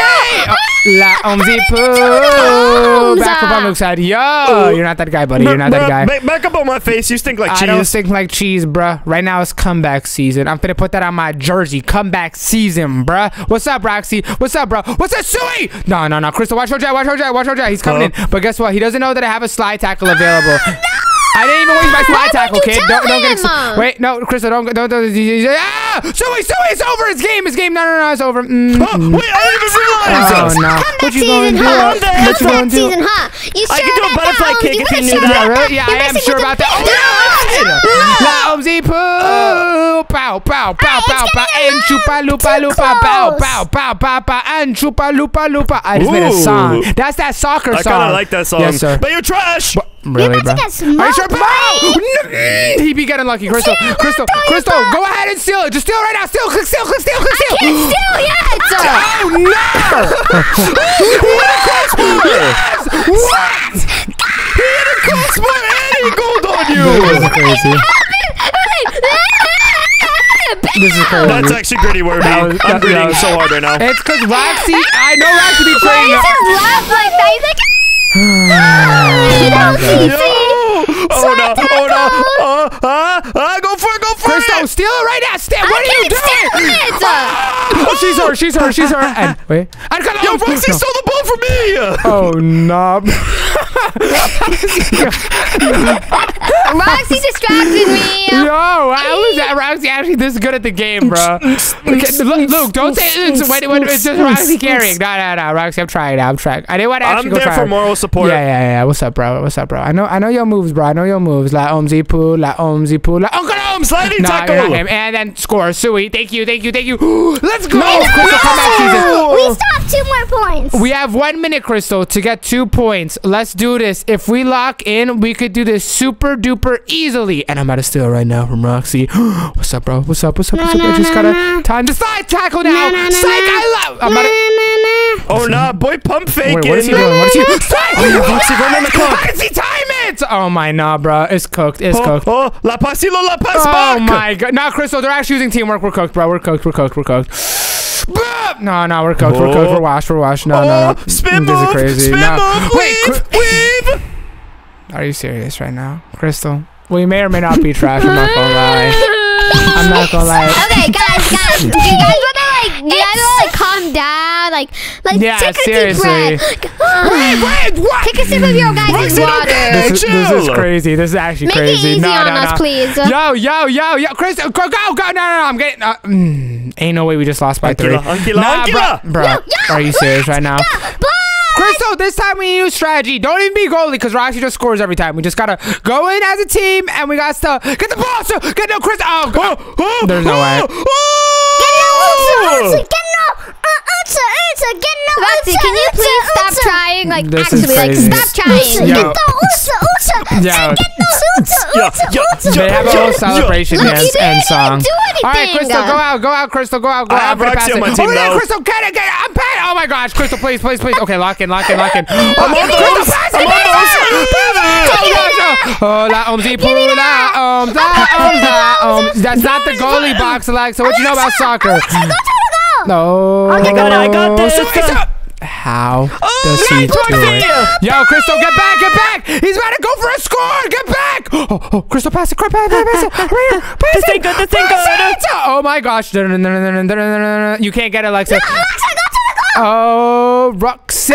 [SPEAKER 1] La Omzi Poo. Back up on Luke's side. Yo, you're not that guy, buddy. You're not that guy.
[SPEAKER 3] Back, back up on my face. You stink like
[SPEAKER 1] I don't
[SPEAKER 3] cheese.
[SPEAKER 1] think like cheese, bruh. Right now it's comeback season. I'm finna put that on my jersey. Comeback season, bruh. What's up, Roxy? What's up, bro? What's up, Sui? No, no, no. Crystal, watch your jet, watch your jet, watch your jet. He's coming
[SPEAKER 3] Huh?
[SPEAKER 1] in. But guess what? He doesn't know that I have a slide tackle available. I didn't even waste my slide tackle, kid.
[SPEAKER 2] tell
[SPEAKER 1] Don't, don't get
[SPEAKER 2] him?
[SPEAKER 1] ex- Wait, no, Crystal, don't, don't, don't. Ah! Sui, Sui, it's over. It's game. It's game. No, no, no, it's over. Mm.
[SPEAKER 3] Oh, wait, I didn't even realize
[SPEAKER 1] Oh
[SPEAKER 3] this.
[SPEAKER 1] no!
[SPEAKER 4] Comeback
[SPEAKER 1] What you gonna
[SPEAKER 4] season,
[SPEAKER 1] do?
[SPEAKER 4] huh?
[SPEAKER 3] I'm the
[SPEAKER 1] What you gonna do?
[SPEAKER 4] season, huh? You
[SPEAKER 3] I
[SPEAKER 4] sure
[SPEAKER 3] can do a
[SPEAKER 4] about
[SPEAKER 3] butterfly
[SPEAKER 4] that,
[SPEAKER 3] kick
[SPEAKER 4] You
[SPEAKER 3] if you
[SPEAKER 4] sure
[SPEAKER 3] knew that.
[SPEAKER 1] really? Yeah,
[SPEAKER 4] You're
[SPEAKER 1] I am sure
[SPEAKER 4] with
[SPEAKER 1] about
[SPEAKER 4] the
[SPEAKER 1] that. Oh, La Omzi Poo! Pow, pow, pow, pow, pow, and chupa lupa lupa, pow, pow, pow, pow, pow, and chupa lupa lupa. I just made a song. That's that soccer song.
[SPEAKER 3] I kind of like that song.
[SPEAKER 1] Yes, sir.
[SPEAKER 3] But you're trash.
[SPEAKER 1] Really,
[SPEAKER 4] about to
[SPEAKER 1] bro?
[SPEAKER 4] get smoked,
[SPEAKER 1] Are you sure?
[SPEAKER 4] boy.
[SPEAKER 1] Pow! He be getting lucky. Crystal,
[SPEAKER 4] Can't
[SPEAKER 1] Crystal, Crystal, go ahead and steal it. Just steal it right now. Steal, click, steal, click, steal, click, steal.
[SPEAKER 2] I Can't steal yet.
[SPEAKER 1] Oh no! yes! What?
[SPEAKER 3] He had a Crossbar and he gold on
[SPEAKER 1] This
[SPEAKER 3] you.
[SPEAKER 1] is crazy. This is crazy.
[SPEAKER 3] That's actually gritty wordy.
[SPEAKER 1] That was-
[SPEAKER 3] I'm
[SPEAKER 1] that-
[SPEAKER 3] gritting
[SPEAKER 1] that was-
[SPEAKER 3] so hard right now.
[SPEAKER 1] It's because Roxy, I know Roxy be
[SPEAKER 2] Why
[SPEAKER 1] playing.
[SPEAKER 2] does he laugh like that? He's like, you know,
[SPEAKER 3] Yo!
[SPEAKER 2] TC.
[SPEAKER 3] Oh no! Oh no! Uh, uh, uh, go for it! Go for
[SPEAKER 1] Crystal,
[SPEAKER 3] it!
[SPEAKER 1] steal it right now. Steal. What are you
[SPEAKER 2] can't
[SPEAKER 1] doing?
[SPEAKER 2] steal it.
[SPEAKER 1] Oh, she's her. She's her. She's her. And wait. I got
[SPEAKER 3] Yo,
[SPEAKER 1] on.
[SPEAKER 3] Roxy
[SPEAKER 1] No.
[SPEAKER 3] stole the ball from me.
[SPEAKER 1] Oh no.
[SPEAKER 2] Roxy distracted me.
[SPEAKER 1] Yo, how is that Roxy actually this good at the game, bro? Okay, Luke, Luke, don't say it's, wait, wait, it's just Roxy carrying. No, no, no, Roxy, I'm trying. I'm trying. I didn't want to actually
[SPEAKER 3] I'm
[SPEAKER 1] actually go
[SPEAKER 3] there
[SPEAKER 1] try.
[SPEAKER 3] for moral support.
[SPEAKER 1] Yeah, yeah, yeah. What's up, bro? What's up, bro? I know, I know your moves, bro. I know your moves. La omzi poo, la omzi poo, la Uncle Om.
[SPEAKER 3] Sliding
[SPEAKER 1] No,
[SPEAKER 3] tackle.
[SPEAKER 1] You're not him. And then score. Sui, thank you, thank you, thank you. Let's go. Crystal, come back season.
[SPEAKER 4] We still have two more points.
[SPEAKER 1] We have one minute, Crystal, to get two points. Let's do this. If we lock in, we could do this super duper easily. And I'm out of steal right now from Roxy. What's up, bro? What's up? What's up? What's up? I just gotta time to slide tackle now.
[SPEAKER 4] No, no, no,
[SPEAKER 1] Psych,
[SPEAKER 4] no.
[SPEAKER 1] I love. I'm about to.
[SPEAKER 3] Oh no, boy, pump faking.
[SPEAKER 1] Wait, what is he doing? What is he? Psych!
[SPEAKER 3] Roxy, run on the clock.
[SPEAKER 1] How does he time it? Oh my, nah, bro. It's cooked. It's
[SPEAKER 3] Oh,
[SPEAKER 1] cooked.
[SPEAKER 3] oh, la pasilo, la pas
[SPEAKER 1] Oh
[SPEAKER 3] back.
[SPEAKER 1] my god. Nah, Crystal, they're actually using teamwork. We're cooked, bro. We're cooked. We're cooked. We're cooked. Bah! No, no, we're cooked. We're cooked. We're oh. washed. We're washed. No, no, no.
[SPEAKER 3] Oh, mm, spin
[SPEAKER 1] this
[SPEAKER 3] move,
[SPEAKER 1] is crazy.
[SPEAKER 3] spin
[SPEAKER 1] no.
[SPEAKER 3] move,
[SPEAKER 1] Wait,
[SPEAKER 3] weave,
[SPEAKER 1] Cri- Are you serious right now, Crystal? We may or may not be trash. I'm not gonna lie. I'm not gonna lie.
[SPEAKER 2] Okay, guys, guys, you guys wanna like, you guys wanna like calm down, like, like
[SPEAKER 1] Yeah,
[SPEAKER 2] take a
[SPEAKER 1] seriously.
[SPEAKER 2] deep breath.
[SPEAKER 1] Wait, wait, what?
[SPEAKER 2] Take a sip of your guys' water.
[SPEAKER 3] get
[SPEAKER 1] This is, this is crazy. This is actually
[SPEAKER 2] Make it
[SPEAKER 1] crazy.
[SPEAKER 2] easy
[SPEAKER 1] no,
[SPEAKER 2] on
[SPEAKER 1] no,
[SPEAKER 2] us,
[SPEAKER 1] no.
[SPEAKER 2] please.
[SPEAKER 1] Yo, yo, yo, yo, Crystal, go, go, go! No, no, no, I'm getting. Uh, mm, ain't no way we just lost by three.
[SPEAKER 3] Anquila, Anquila,
[SPEAKER 1] nah,
[SPEAKER 3] Anquila.
[SPEAKER 1] bro, bro, are you serious right now? Crystal, this time we use strategy. Don't even be goalie because Roxy just scores every time. We just gotta go in as a team and we got to get the ball. So get no Crystal. Oh,
[SPEAKER 3] Oh, oh,
[SPEAKER 1] There's no way.
[SPEAKER 3] Oh,
[SPEAKER 4] Get no, uh, Utsa, Utsa, get no,
[SPEAKER 2] Roxy,
[SPEAKER 4] Utsa,
[SPEAKER 2] can you
[SPEAKER 4] Utsa,
[SPEAKER 2] please stop
[SPEAKER 4] Utsa.
[SPEAKER 2] trying? Like,
[SPEAKER 1] This
[SPEAKER 2] actually, like, stop trying.
[SPEAKER 1] Yo.
[SPEAKER 4] Get no, Utsa, Utsa,
[SPEAKER 1] Yo.
[SPEAKER 4] get no, Utsa,
[SPEAKER 3] Yo,
[SPEAKER 4] Utsa,
[SPEAKER 3] yo,
[SPEAKER 4] Utsa.
[SPEAKER 1] They have a whole celebration
[SPEAKER 2] yo.
[SPEAKER 1] dance and song. All right. Crystal, go out, go out, Crystal, go out, go
[SPEAKER 3] I
[SPEAKER 1] out.
[SPEAKER 3] have
[SPEAKER 1] I'm gonna
[SPEAKER 3] Roxy on
[SPEAKER 1] it.
[SPEAKER 3] my team oh,
[SPEAKER 1] Over there. Crystal, get it, get it. I'm patting. Oh my gosh, Crystal, please, please, please. Okay, lock in, lock in, lock in. Oh,
[SPEAKER 3] I'm on
[SPEAKER 1] Crystal,
[SPEAKER 3] those.
[SPEAKER 1] pass
[SPEAKER 3] I'm
[SPEAKER 1] it,
[SPEAKER 3] on
[SPEAKER 1] pass it.
[SPEAKER 3] those.
[SPEAKER 1] Oh gosh, oh. Oh, la omzi poo, la om, la om, la om. That's not the goalie box, Alexa. What you know about soccer? No.
[SPEAKER 3] I got it, I got this.
[SPEAKER 1] Wait, so- How oh, does he do it? Yo, Crystal, get back, get back! He's about to go for a score! Get back! Oh, oh Crystal, pass it, pass it, pass it, pass it! Pass
[SPEAKER 3] This
[SPEAKER 1] it!
[SPEAKER 3] ain't good, this ain't
[SPEAKER 1] pass
[SPEAKER 3] good.
[SPEAKER 1] it. Oh my gosh! You can't get it, Alexa.
[SPEAKER 4] Alexa, go to the goal.
[SPEAKER 1] Oh, Roxy.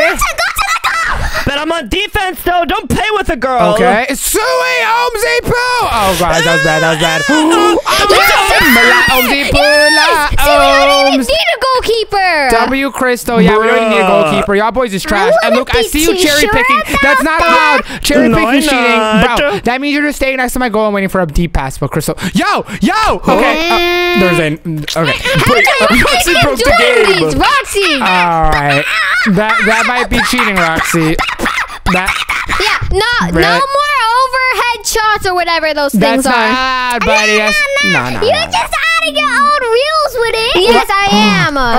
[SPEAKER 3] But I'm on defense though. Don't play with a girl.
[SPEAKER 1] Okay. Sui Omzi Poo! Oh gosh, that was bad, that was bad. Omzi Poo, la
[SPEAKER 2] See, we don't even need a goalkeeper.
[SPEAKER 1] W Crystal, yeah, we don't even need a goalkeeper. Y'all boys is trash. And look, I see you cherry picking. That's not allowed. Cherry picking
[SPEAKER 3] I'm
[SPEAKER 1] cheating, bro. That means you're just staying next to my goal and waiting for a deep pass. But Crystal, yo, yo, okay. Uh, there's a okay.
[SPEAKER 3] Wait, Roxy broke the game.
[SPEAKER 2] these, Roxy.
[SPEAKER 1] All right, that that might be cheating, Roxy. That
[SPEAKER 2] yeah, no,
[SPEAKER 1] Brett.
[SPEAKER 2] no more overhead shots or whatever those
[SPEAKER 1] that's
[SPEAKER 2] things are.
[SPEAKER 1] Ah, not, buddy. That's no, no,
[SPEAKER 4] You
[SPEAKER 1] no.
[SPEAKER 4] just adding your own reels with it.
[SPEAKER 2] Yes, I oh. am.
[SPEAKER 1] Oh,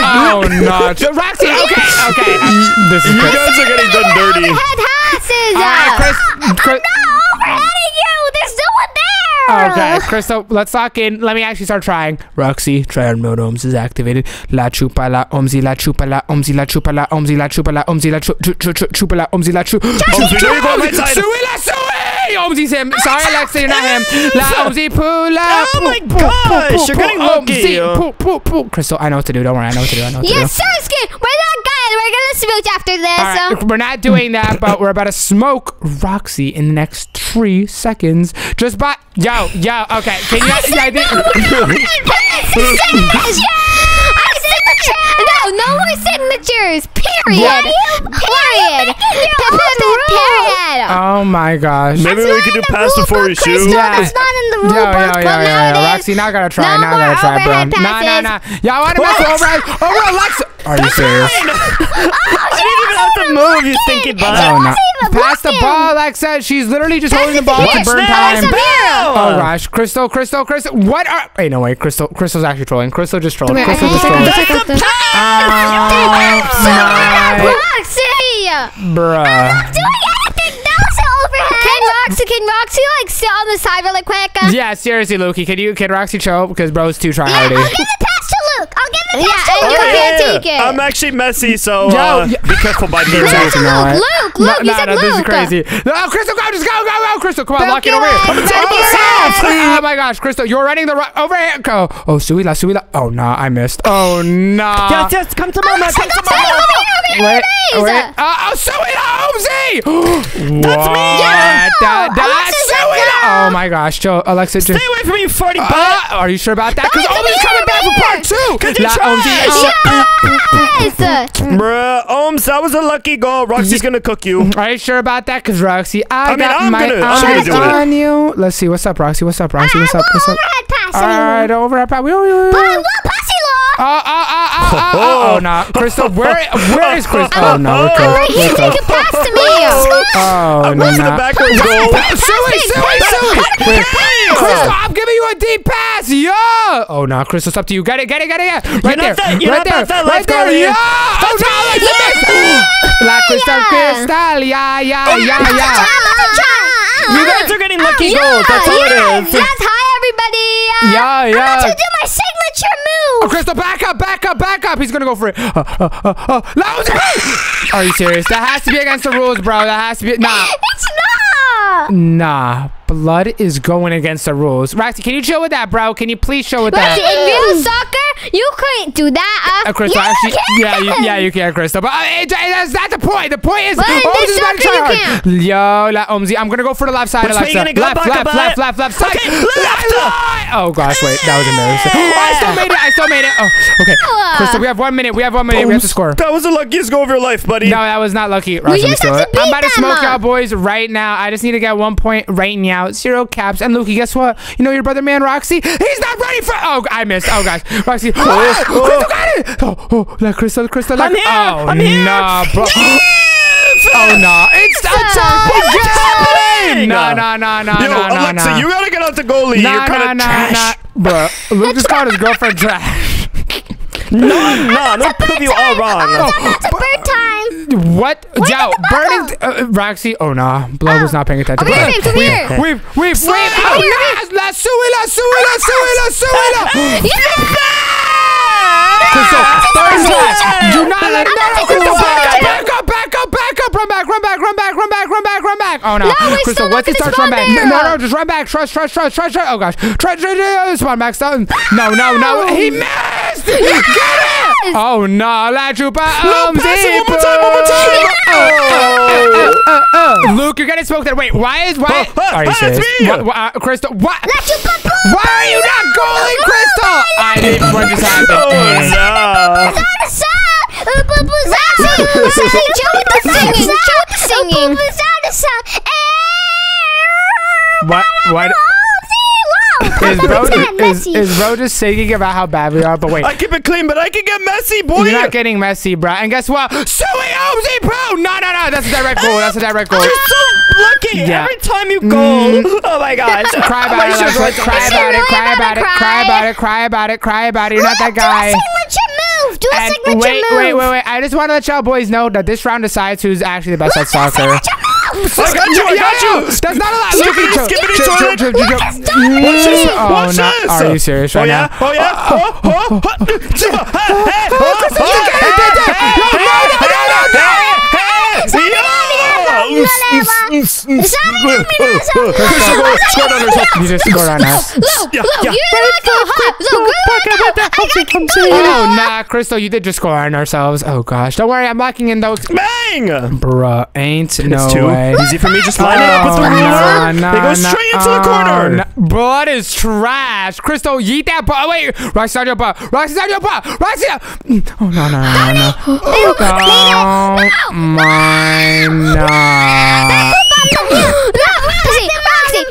[SPEAKER 1] oh no. So, Roxy, okay, okay. This is
[SPEAKER 3] You guys are getting done dirty.
[SPEAKER 2] Head horses.
[SPEAKER 1] All right, ah, Chris. Chris
[SPEAKER 4] Overheading you. There's no one there.
[SPEAKER 1] Okay, Crystal, let's lock in. Let me actually start trying. Roxy, triad mode ohms is activated. La chupa la omzi la chupa la omzi la chupa la omzi la chupa la omzi la chu chu chu chu chupa la omzi la chu.
[SPEAKER 3] Omzi, there you go my side.
[SPEAKER 1] Sui la sui! Omzi's him. Sorry, Alexa, you're not him. La omzi pula.
[SPEAKER 3] Oh my gosh, you're getting lucky.
[SPEAKER 1] Crystal, I know what to do. Don't worry, I know what to do. I know what to do.
[SPEAKER 2] Yes. We're not good. We're gonna smooch after this.
[SPEAKER 1] Right, we're not doing that, but we're about to smoke Roxy in the next three seconds. Just by yo, yo, okay. Can you? Yeah, I think-
[SPEAKER 2] No, no no more signatures. Period.
[SPEAKER 1] What?
[SPEAKER 2] Period. Period.
[SPEAKER 1] Oh my gosh.
[SPEAKER 3] Maybe we could do pass before you shoot.
[SPEAKER 1] Yeah.
[SPEAKER 4] It's not in the
[SPEAKER 1] Yo,
[SPEAKER 4] rule
[SPEAKER 1] yo,
[SPEAKER 4] book.
[SPEAKER 1] yo,
[SPEAKER 2] Well,
[SPEAKER 1] yo,
[SPEAKER 2] now
[SPEAKER 1] yo.
[SPEAKER 2] it is.
[SPEAKER 1] Roxy, now gotta try.
[SPEAKER 2] No
[SPEAKER 1] now
[SPEAKER 2] more
[SPEAKER 1] gotta try, bro.
[SPEAKER 2] overhead
[SPEAKER 1] Nah, nah, nah.
[SPEAKER 2] passes.
[SPEAKER 1] Y'all want to mess with overhead? Over oh, Alexa. Are you serious?
[SPEAKER 3] I didn't even have to move, you stinky butt.
[SPEAKER 1] Oh, no.
[SPEAKER 4] even
[SPEAKER 1] Pass the
[SPEAKER 4] looking.
[SPEAKER 1] ball, Alexa. She's literally just holding the
[SPEAKER 2] it
[SPEAKER 1] ball
[SPEAKER 2] here.
[SPEAKER 1] to burn
[SPEAKER 3] What's
[SPEAKER 1] time.
[SPEAKER 3] next?
[SPEAKER 1] Oh gosh, Crystal, Crystal, Crystal. What are? Wait, no, wait. Crystal, Crystal's actually trolling. Crystal just trolled.
[SPEAKER 2] Come here.
[SPEAKER 1] Crystal just trolled.
[SPEAKER 3] That's the
[SPEAKER 1] Oh, my,
[SPEAKER 2] Roxy.
[SPEAKER 1] bruh.
[SPEAKER 4] Doing anything. That was an overhead.
[SPEAKER 2] Can Roxy, can Roxy like sit on the side really quick?
[SPEAKER 1] Yeah, seriously, Lukey, can you can Roxy chill because bro's too try
[SPEAKER 4] I'll
[SPEAKER 2] Yeah, and you
[SPEAKER 3] Yeah,
[SPEAKER 2] can't
[SPEAKER 3] yeah,
[SPEAKER 2] take it.
[SPEAKER 3] I'm actually messy, so uh,
[SPEAKER 1] yeah.
[SPEAKER 3] be careful by me.
[SPEAKER 1] Seriously,
[SPEAKER 3] too.
[SPEAKER 1] no.
[SPEAKER 2] Luke,
[SPEAKER 1] No,
[SPEAKER 2] you
[SPEAKER 1] no,
[SPEAKER 2] said
[SPEAKER 1] no, this is crazy. No, Crystal, go, just go, go, go, Crystal, come on,
[SPEAKER 2] Broke
[SPEAKER 1] lock it over here.
[SPEAKER 2] leg,
[SPEAKER 1] Oh,
[SPEAKER 2] your
[SPEAKER 1] soft.
[SPEAKER 2] leg.
[SPEAKER 1] Oh my gosh, Crystal, you're running the right over here. Go. Oh, Suila, Suila. Oh no, I missed. Oh no.
[SPEAKER 3] Yes, yes, come to mama, come to mama.
[SPEAKER 1] Wait,
[SPEAKER 2] Please.
[SPEAKER 1] wait. Uh, oh, Suila, Omzi.
[SPEAKER 3] That's me.
[SPEAKER 1] Yeah. Da, da, Suila. Oh my gosh, Joe, Alexa,
[SPEAKER 3] Stay away from me, you farty butt.
[SPEAKER 1] Uh, are you sure about that? Because
[SPEAKER 2] come
[SPEAKER 1] Omzi's coming back for part two.
[SPEAKER 3] You
[SPEAKER 1] La
[SPEAKER 3] tried.
[SPEAKER 1] Omzi. oh, uh, uh,
[SPEAKER 2] Yes.
[SPEAKER 3] Bruh, Ohms, that was a lucky goal. Roxy's gonna cook you.
[SPEAKER 1] Are you sure about that? Because Roxy, I,
[SPEAKER 3] I mean,
[SPEAKER 1] got
[SPEAKER 3] I'm
[SPEAKER 1] my
[SPEAKER 3] gonna- I'm
[SPEAKER 1] eyes
[SPEAKER 3] gonna do it.
[SPEAKER 1] on you. Let's see. What's up, Roxy? What's up, Roxy? What's up? What's up?
[SPEAKER 4] Overhead pass
[SPEAKER 1] All
[SPEAKER 4] anymore.
[SPEAKER 1] right, over at Pat. Wait, wait, wait,
[SPEAKER 4] But I want pussy law.
[SPEAKER 1] Oh, oh, oh, oh, oh, oh, oh, no. Crystal, where, where is Crystal? Oh, no, oh, we're
[SPEAKER 2] Right
[SPEAKER 1] cooked.
[SPEAKER 2] here, take
[SPEAKER 1] cooked.
[SPEAKER 2] a pass to me.
[SPEAKER 1] Oh,
[SPEAKER 3] I'm oh,
[SPEAKER 1] no,
[SPEAKER 3] going to the
[SPEAKER 1] no.
[SPEAKER 3] backwards goal.
[SPEAKER 1] Suey, Suey, Suey. Crystal, I'm giving you a deep pass. Yeah. Oh, no, Crystal, it's up to you. Get it, get it, get it, get it. Right there.
[SPEAKER 3] that- you're
[SPEAKER 1] right there.
[SPEAKER 3] that- that
[SPEAKER 1] right there. Yeah. Oh, no, it's a miss. La Crystal, Crystal. Yeah, yeah, yeah, yeah.
[SPEAKER 3] You guys are getting lucky ah, goals. That's all it is.
[SPEAKER 2] Yes, hi everybody.
[SPEAKER 1] Yeah, yeah.
[SPEAKER 4] To do my signature move. Oh.
[SPEAKER 1] Crystal, back up, back up, back up. He's gonna go for it. Uh, uh, uh, uh. That was it. Are you serious? That has to be against the rules, bro. That has to be. Nah,
[SPEAKER 4] It's not.
[SPEAKER 1] nah. Blood is going against the rules. Roxy, can you chill with that, bro? Can you please chill with
[SPEAKER 2] Roxy,
[SPEAKER 1] that?
[SPEAKER 2] in real soccer, you couldn't do that.
[SPEAKER 1] Uh,
[SPEAKER 2] Uh,
[SPEAKER 1] Crystal,
[SPEAKER 4] Yeah,
[SPEAKER 1] actually,
[SPEAKER 4] you
[SPEAKER 1] yeah, you,
[SPEAKER 4] can.
[SPEAKER 1] yeah, you can, Crystal. But uh, it, it- that's not the point. The point is,
[SPEAKER 2] Well,
[SPEAKER 1] Omzi
[SPEAKER 2] this
[SPEAKER 1] is about to
[SPEAKER 2] soccer,
[SPEAKER 1] try
[SPEAKER 2] you
[SPEAKER 1] hard. Yo, la Omzi, I'm gonna go for the left side,
[SPEAKER 3] Which way
[SPEAKER 1] Alexa.
[SPEAKER 3] you gonna go,
[SPEAKER 1] left, left, left, left, left side.
[SPEAKER 3] Okay, left.
[SPEAKER 1] Left. Oh gosh, wait, that was embarrassing. Oh, I still made it. I still made it. Oh, okay. Crystal, we have one minute. We have one minute. We have to score.
[SPEAKER 3] That was the luckiest goal of your life, buddy.
[SPEAKER 1] No, that was not lucky. Roxy,
[SPEAKER 2] just have to
[SPEAKER 1] I'm about to smoke y'all boys right now. I just need to get one point right now. Zero caps. And Lukey, guess what? You know your brother man Roxy? He's not ready for. Oh, I missed. Oh gosh, Roxy. Oh, Crystal got it. Oh, oh, la Crystal, Crystal. la-
[SPEAKER 3] I'm here,
[SPEAKER 1] Oh,
[SPEAKER 3] I'm here.
[SPEAKER 1] nah, bro. Oh no, it's a tie game.
[SPEAKER 3] happening?
[SPEAKER 1] No, no, no, no,
[SPEAKER 3] Yo,
[SPEAKER 1] no, no,
[SPEAKER 3] Alexa,
[SPEAKER 1] no.
[SPEAKER 3] you gotta get out the goalie.
[SPEAKER 1] Nah,
[SPEAKER 3] You're kind
[SPEAKER 1] nah,
[SPEAKER 3] of
[SPEAKER 1] nah,
[SPEAKER 3] trash.
[SPEAKER 1] nah. Bro, Luke just called his girlfriend trash.
[SPEAKER 3] No, no, don't prove you all wrong.
[SPEAKER 4] It's a bird time.
[SPEAKER 1] What? Yo, burning. Uh, Roxy. Oh no, Blood was not paying attention.
[SPEAKER 2] Come here, come here.
[SPEAKER 1] We've, we've, we've. Oh,
[SPEAKER 2] here.
[SPEAKER 1] la, la, suela, suela, suela, suela. Crystal, third time. Do not let no, no, Crystal, back up, back up, back up, back. Oh no,
[SPEAKER 2] No,
[SPEAKER 1] Crystal,
[SPEAKER 2] what's
[SPEAKER 1] once he
[SPEAKER 2] not
[SPEAKER 1] run back.
[SPEAKER 2] spawn
[SPEAKER 1] No, no, just run back. Trust, trust, trust, trust, trust. Oh gosh, trust, trust, trust. Spawn back, stone. No, no, no. He missed. Get it. Oh no, la chupa. Um,
[SPEAKER 3] pass it one more time, one more time.
[SPEAKER 1] Oh. Uh, uh. Luke, you're gonna smoke that. Wait, why is why?
[SPEAKER 3] Oh, oh,
[SPEAKER 1] are you
[SPEAKER 3] oh,
[SPEAKER 1] serious?
[SPEAKER 3] it's me.
[SPEAKER 1] What, what, uh, Crystal, what? Why are you not going, Crystal? I didn't. What just happened?
[SPEAKER 3] Oh, no.
[SPEAKER 2] Roxy, chill with the singing. Chill with
[SPEAKER 1] Is bro,
[SPEAKER 4] Pretend
[SPEAKER 1] is,
[SPEAKER 4] messy.
[SPEAKER 1] is bro just singing about how bad we are? But wait,
[SPEAKER 3] I keep it clean, but I can get messy, boy.
[SPEAKER 1] you're not getting messy, bro. And guess what? Suey Omzy Pro! No, no, no. That's a direct goal. That's a direct goal.
[SPEAKER 3] You're so lucky.
[SPEAKER 1] Yeah.
[SPEAKER 3] Every time you mm. go. Oh my gosh.
[SPEAKER 1] Cry about it,
[SPEAKER 3] sugar
[SPEAKER 1] Alexa.
[SPEAKER 3] is-
[SPEAKER 1] Cry about
[SPEAKER 2] she
[SPEAKER 1] it. Cry about
[SPEAKER 2] about
[SPEAKER 1] it. Cry
[SPEAKER 2] cry?
[SPEAKER 1] about it. Cry about it. Cry about it. You're not that guy.
[SPEAKER 4] Do a signature move. Do a
[SPEAKER 1] And
[SPEAKER 4] signature
[SPEAKER 1] wait,
[SPEAKER 4] move.
[SPEAKER 1] wait, wait, wait. I just want to let y'all boys know that this round decides who's actually the best at soccer.
[SPEAKER 3] I got you. I got you.
[SPEAKER 1] That's not allowed. Look at
[SPEAKER 3] skippity, toilet. Watch oh, this.
[SPEAKER 1] Oh,
[SPEAKER 3] Watch
[SPEAKER 1] no.
[SPEAKER 3] this.
[SPEAKER 1] Are you serious
[SPEAKER 3] oh,
[SPEAKER 1] right
[SPEAKER 3] yeah?
[SPEAKER 1] now?
[SPEAKER 3] Oh yeah. Oh, oh, oh. Chippa. Hey, hey, oh, oh,
[SPEAKER 1] you
[SPEAKER 3] hey,
[SPEAKER 1] can't do that.
[SPEAKER 3] hey,
[SPEAKER 1] No, no, no, no, no, no.
[SPEAKER 3] hey, hey, hey, yo. Scored on herself.
[SPEAKER 1] You just scored on us.
[SPEAKER 2] Look,
[SPEAKER 3] Yeah,
[SPEAKER 2] look,
[SPEAKER 3] yeah.
[SPEAKER 2] you're not so hot. Look,
[SPEAKER 1] Oh, nah, Crystal, you did just score on ourselves. Oh, gosh. Don't worry, I'm locking in those.
[SPEAKER 3] Bang.
[SPEAKER 1] Bruh, ain't no
[SPEAKER 3] it's too
[SPEAKER 1] way.
[SPEAKER 3] easy for me. Just line it up with the
[SPEAKER 1] Oh,
[SPEAKER 3] ruler.
[SPEAKER 1] no,
[SPEAKER 3] they
[SPEAKER 1] no,
[SPEAKER 3] go
[SPEAKER 1] no.
[SPEAKER 3] straight into the
[SPEAKER 1] Oh,
[SPEAKER 3] corner.
[SPEAKER 1] no. Bro, that is trash. Crystal, yeet that ball. Oh, wait. Roxy's on your butt. Roxy's on your butt. Roxy. Oh, no, no, no, no. Oh, my, no.
[SPEAKER 2] Roxy, Roxy.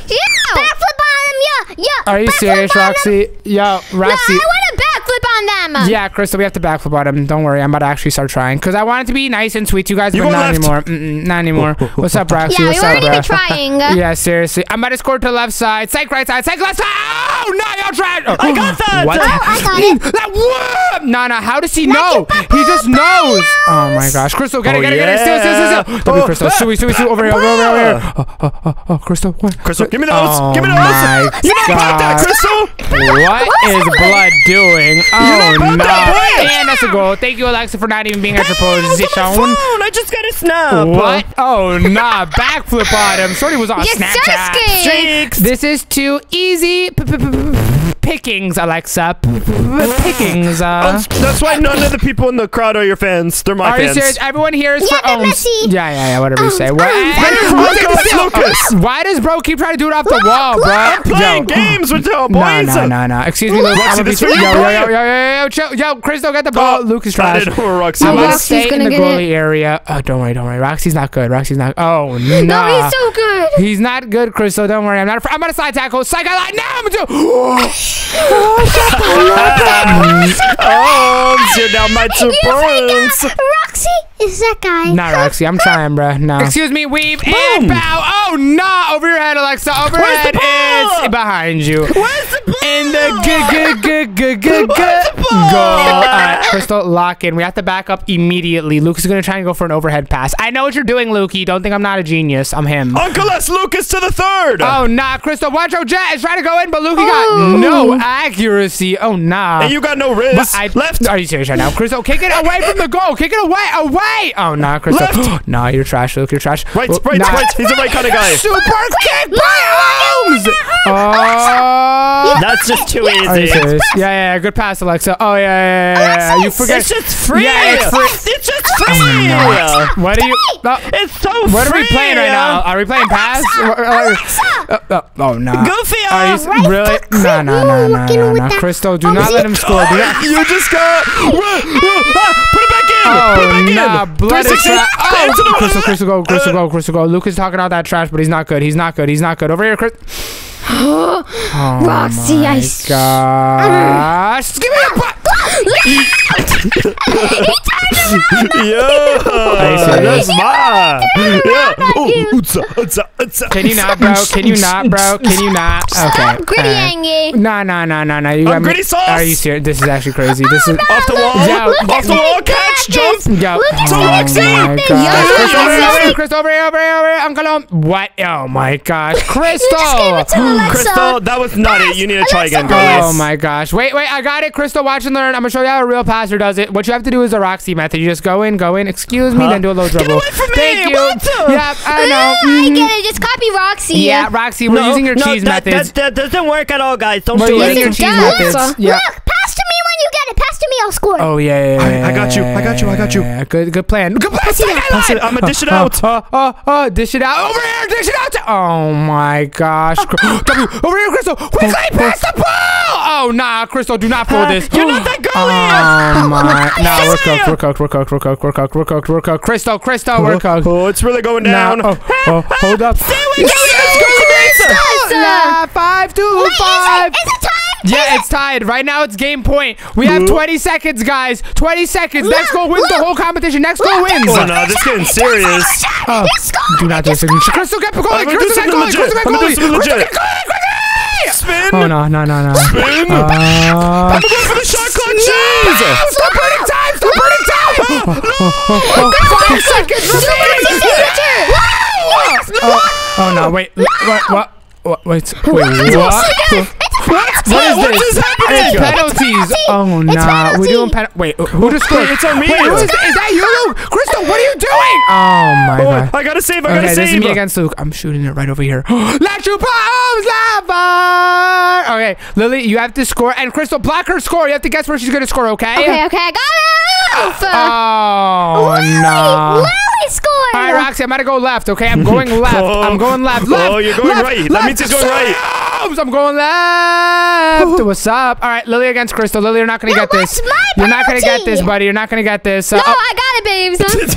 [SPEAKER 4] Backflip on him. Yeah, yeah.
[SPEAKER 1] Are you serious,
[SPEAKER 4] on him.
[SPEAKER 1] Roxy? Yo,
[SPEAKER 2] No,
[SPEAKER 1] Roxy.
[SPEAKER 2] I want to backflip on them.
[SPEAKER 1] Yeah, Crystal, we have to backflip on him. Don't worry, I'm about to actually start trying because I want it to be nice and sweet to you guys,
[SPEAKER 3] You
[SPEAKER 1] but not
[SPEAKER 3] left.
[SPEAKER 1] anymore. Mm-mm, not anymore. What's up, Roxy?
[SPEAKER 2] Yeah,
[SPEAKER 1] What's
[SPEAKER 2] we
[SPEAKER 1] up,
[SPEAKER 2] weren't
[SPEAKER 1] bro?
[SPEAKER 2] even trying.
[SPEAKER 1] Yeah, seriously. I'm about to score to left side. Psych right side. Psych left side. Oh, no, y'all tried. Oh,
[SPEAKER 3] I got that.
[SPEAKER 1] What?
[SPEAKER 3] Oh,
[SPEAKER 4] I got it.
[SPEAKER 1] That what? No, no. How does he know? He just knows. Oh my gosh, Crystal, get it,
[SPEAKER 3] Oh,
[SPEAKER 1] get it, get it. Steal, steal, steal, steal. Don't be
[SPEAKER 3] Oh,
[SPEAKER 1] Crystal. Sui, Sui, Sui. Over here, over here, over here. Oh, oh, oh, oh, oh, Crystal. What?
[SPEAKER 3] Crystal, give me those.
[SPEAKER 1] Oh
[SPEAKER 3] give me those.
[SPEAKER 1] my
[SPEAKER 3] you know about that,
[SPEAKER 1] God.
[SPEAKER 3] Crystal.
[SPEAKER 1] What is blood doing? Oh
[SPEAKER 3] know
[SPEAKER 1] no!
[SPEAKER 3] that.
[SPEAKER 1] And that's a goal. Thank you, Alexa, for not even being at your
[SPEAKER 3] Hey, I was
[SPEAKER 1] position.
[SPEAKER 3] on phone. I just got a snap.
[SPEAKER 1] What? Oh nah! Backflip on him. Shorty was on
[SPEAKER 2] Yes,
[SPEAKER 1] Snapchat.
[SPEAKER 2] Sirski.
[SPEAKER 3] Streaks.
[SPEAKER 1] This is too easy. P- p- p- p- Pickings, Alexa. Pickings. Uh.
[SPEAKER 3] That's, that's why none of the people in the crowd are your fans. They're my
[SPEAKER 1] Are you serious? Everyone here is
[SPEAKER 4] Yeah,
[SPEAKER 1] for Ohms. Yeah, yeah, yeah. Whatever you say. What?
[SPEAKER 3] Why does
[SPEAKER 1] Why
[SPEAKER 3] Lucas-
[SPEAKER 1] does-
[SPEAKER 3] Lucas?
[SPEAKER 1] Why does bro keep trying to do it off the wall, bro?
[SPEAKER 3] I'm playing games with y'all
[SPEAKER 1] No,
[SPEAKER 3] boys.
[SPEAKER 1] no, no, no. Excuse me, Luke. I'm gonna be
[SPEAKER 3] this
[SPEAKER 1] yo, yo, yo, yo, yo, yo, yo, chill. Yo, Crystal, get the ball.
[SPEAKER 3] Oh,
[SPEAKER 1] Luke is
[SPEAKER 3] tried
[SPEAKER 1] trash.
[SPEAKER 3] it over Roxy.
[SPEAKER 1] I'm gonna
[SPEAKER 2] Roxy's
[SPEAKER 1] stay in
[SPEAKER 2] gonna
[SPEAKER 1] the
[SPEAKER 2] get
[SPEAKER 1] goalie area. Oh, don't worry, don't worry. Roxy's not good. Roxy's not. Oh, no.
[SPEAKER 2] No, he's so good.
[SPEAKER 1] He's not good, Crystal. Don't worry. I'm not. Afraid. I'm gonna slide tackle. Psycho line. No, I'm gonna do.
[SPEAKER 3] Oh, you're down by two uh, points.
[SPEAKER 4] Roxy is that guy.
[SPEAKER 1] Not Roxy. I'm trying, bro. No. Excuse me. Weave and bow. Oh no! Over your head, Alexa. Over your head.
[SPEAKER 3] the?
[SPEAKER 1] It's behind you.
[SPEAKER 3] Where's the ball?
[SPEAKER 1] In the good, good, good, good, good, good
[SPEAKER 3] the
[SPEAKER 1] goal.
[SPEAKER 3] ball?
[SPEAKER 1] All right, Crystal, lock in. We have to back up immediately. Luke is gonna try and go for an overhead pass. I know what you're doing, Lukey. Don't think I'm not a genius. I'm him.
[SPEAKER 3] Uncle S. Lucas to the third.
[SPEAKER 1] Oh nah, Crystal. Watch out, Jet is trying to go in, but Lukey got oh. no accuracy. Oh nah.
[SPEAKER 3] and you got no wrist.
[SPEAKER 1] But I,
[SPEAKER 3] Left.
[SPEAKER 1] Are you serious right now, Crystal? Oh, kick it away from the goal. Kick it away, away. Oh nah, Crystal. Oh.
[SPEAKER 3] Left.
[SPEAKER 1] nah, you're trash, Look, You're trash.
[SPEAKER 3] Right,
[SPEAKER 1] Oh,
[SPEAKER 3] right,
[SPEAKER 1] nah.
[SPEAKER 3] right. He's the right kind of guy.
[SPEAKER 1] Super kick by Holmes. Oh. oh.
[SPEAKER 3] That's just too
[SPEAKER 1] Are you
[SPEAKER 3] easy.
[SPEAKER 1] serious? Yeah, yeah, yeah. Good pass, Alexa. Oh, yeah, yeah, yeah, yeah. yeah. You forget.
[SPEAKER 3] It's just free.
[SPEAKER 1] Yeah, it's free.
[SPEAKER 3] It's just free.
[SPEAKER 1] What are you? Oh,
[SPEAKER 3] It's so
[SPEAKER 1] what are we playing right now? Are we playing pass? Uh, uh, oh, no.
[SPEAKER 3] Goofy.
[SPEAKER 1] Are you
[SPEAKER 3] uh,
[SPEAKER 1] s- really? No, no, no, no, no, no. Crystal, do not let him score. Do not.
[SPEAKER 3] You just got. Ah, Put it back in. Put
[SPEAKER 1] Oh,
[SPEAKER 3] it back
[SPEAKER 1] nah,
[SPEAKER 3] in.
[SPEAKER 1] blood is
[SPEAKER 3] 360.
[SPEAKER 1] trash.
[SPEAKER 3] Hands to
[SPEAKER 1] Oh, Crystal, Crystal, go, Crystal, go, Crystal, go. Luke is talking all that trash, but he's not good. He's not good. He's not good. Over here, Chris. Oh,
[SPEAKER 2] Roxy,
[SPEAKER 1] my
[SPEAKER 2] I
[SPEAKER 1] gosh. Give me the butt.
[SPEAKER 3] Yeah.
[SPEAKER 1] serious?
[SPEAKER 3] That's mine. Yeah. Oh, utsa, utsa, utsa.
[SPEAKER 1] Can you not, bro? Can you not, bro? Can you not? Okay.
[SPEAKER 2] Gritty
[SPEAKER 1] alright.
[SPEAKER 2] Angie.
[SPEAKER 1] No, no, no, no, no. You got me.
[SPEAKER 3] gritty sauce.
[SPEAKER 1] Are you serious? This is actually crazy. This is.
[SPEAKER 3] Off the wall.
[SPEAKER 1] Yo,
[SPEAKER 3] Off the wall. Catch. Jump.
[SPEAKER 1] Yo.
[SPEAKER 4] Look at
[SPEAKER 1] oh
[SPEAKER 3] Roxy.
[SPEAKER 1] my gosh.
[SPEAKER 2] Yeah,
[SPEAKER 1] Chris, over here, over here, over here, over here, over here. Uncle Om. What? Oh my gosh. Crystal.
[SPEAKER 3] Crystal, that was not it. You need to try again, girlies.
[SPEAKER 1] Oh my gosh. Wait, wait, I got it. Crystal, watch and learn. I'm gonna show you how a real passer does it. What you have to do is the Roxy method. You just go in, go in, excuse me,
[SPEAKER 3] Huh?
[SPEAKER 1] then do a little
[SPEAKER 3] Get
[SPEAKER 1] dribble.
[SPEAKER 3] away from me.
[SPEAKER 1] Thank you.
[SPEAKER 3] What the-
[SPEAKER 1] Yeah, I know.
[SPEAKER 2] Ah, I
[SPEAKER 1] Mhm.
[SPEAKER 2] get it. Just copy Roxy.
[SPEAKER 1] Yeah, Roxy, we're using your
[SPEAKER 3] no,
[SPEAKER 1] cheese
[SPEAKER 3] that,
[SPEAKER 1] methods.
[SPEAKER 3] That, that doesn't work at all, guys. Don't
[SPEAKER 1] we're
[SPEAKER 3] do
[SPEAKER 1] using
[SPEAKER 3] it.
[SPEAKER 1] your cheese
[SPEAKER 2] does.
[SPEAKER 1] methods. Yeah.
[SPEAKER 4] Look, I'll score.
[SPEAKER 1] Oh yeah, yeah, yeah,
[SPEAKER 3] I- I got you, I got you, I got you.
[SPEAKER 1] Good, good plan. Good plan. Second
[SPEAKER 3] Pass it. I'ma dish it
[SPEAKER 1] Oh,
[SPEAKER 3] out.
[SPEAKER 1] Oh, oh, oh, dish it out. Over here, dish it out. to- Oh my gosh. w, over here, Crystal. Quickly, pass the ball. Oh nah, Crystal, do not pull this.
[SPEAKER 3] You're not that girly.
[SPEAKER 1] Oh, oh my. Nah, we're
[SPEAKER 3] Seriously?
[SPEAKER 1] cooked. We're cooked. We're cooked. We're cooked. We're cooked. We're cooked. We're cooked. Crystal, Crystal, we're oh, cooked.
[SPEAKER 3] Oh, it's really going down.
[SPEAKER 1] oh, oh, hold up.
[SPEAKER 3] Stay away, girlies.
[SPEAKER 2] us.
[SPEAKER 1] Yeah, five to
[SPEAKER 4] Is it time?
[SPEAKER 1] Yeah, it's tied. Right now it's game point. We have 20 seconds, guys. 20 seconds. Next goal wins the whole competition. Next goal wins.
[SPEAKER 3] Oh no, this is getting serious.
[SPEAKER 1] Oh, do not do this. Crystal, get goalie.
[SPEAKER 3] I'm gonna
[SPEAKER 1] Crystal, get
[SPEAKER 3] something
[SPEAKER 1] goalie. Crystal, get
[SPEAKER 3] I'm gonna do
[SPEAKER 1] goalie.
[SPEAKER 3] something
[SPEAKER 1] Crystal,
[SPEAKER 3] legit.
[SPEAKER 1] get goalie. Quickly.
[SPEAKER 3] Spin.
[SPEAKER 1] Oh, no, no, no, no.
[SPEAKER 3] Spin.
[SPEAKER 1] Uh,
[SPEAKER 3] I'm going for the shot clock. Jeez.
[SPEAKER 1] no, stop burning time. Stop burning time. Five seconds remaining. Oh, no, wait. What? What? What? Wait. Wait. What?
[SPEAKER 3] What?
[SPEAKER 1] What is
[SPEAKER 3] What
[SPEAKER 1] this?
[SPEAKER 3] is happening?
[SPEAKER 1] It's penalties. Oh no,
[SPEAKER 4] penalty.
[SPEAKER 1] we're doing penalty. Wait, who just scored?
[SPEAKER 3] It's on me.
[SPEAKER 1] Wait, who is, is that you, Luke? Crystal, what are you doing? Oh my
[SPEAKER 3] Oh,
[SPEAKER 1] god.
[SPEAKER 3] I gotta save. I
[SPEAKER 1] Okay,
[SPEAKER 3] gotta
[SPEAKER 1] this is
[SPEAKER 3] save.
[SPEAKER 1] me against Luke. I'm shooting it right over here. Let your bombs lava. Okay, Lily, you have to score, and Crystal, block her score. You have to guess where she's gonna score. Okay.
[SPEAKER 2] Okay, okay, I got it.
[SPEAKER 1] Oh no.
[SPEAKER 4] Lily scored.
[SPEAKER 1] All right, Roxy, I'm gonna go left. Okay, I'm going left.
[SPEAKER 3] Oh.
[SPEAKER 1] I'm going left. Left.
[SPEAKER 3] Oh, you're going
[SPEAKER 1] left,
[SPEAKER 3] right. That
[SPEAKER 1] left.
[SPEAKER 3] means he's going right.
[SPEAKER 1] Subs, I'm going left. What's up? All right, Lily against Crystal. Lily, you're not gonna
[SPEAKER 4] No,
[SPEAKER 1] get this.
[SPEAKER 4] my
[SPEAKER 1] You're not gonna get this, buddy. You're not gonna get this. Uh,
[SPEAKER 2] No,
[SPEAKER 1] oh,
[SPEAKER 2] I got it,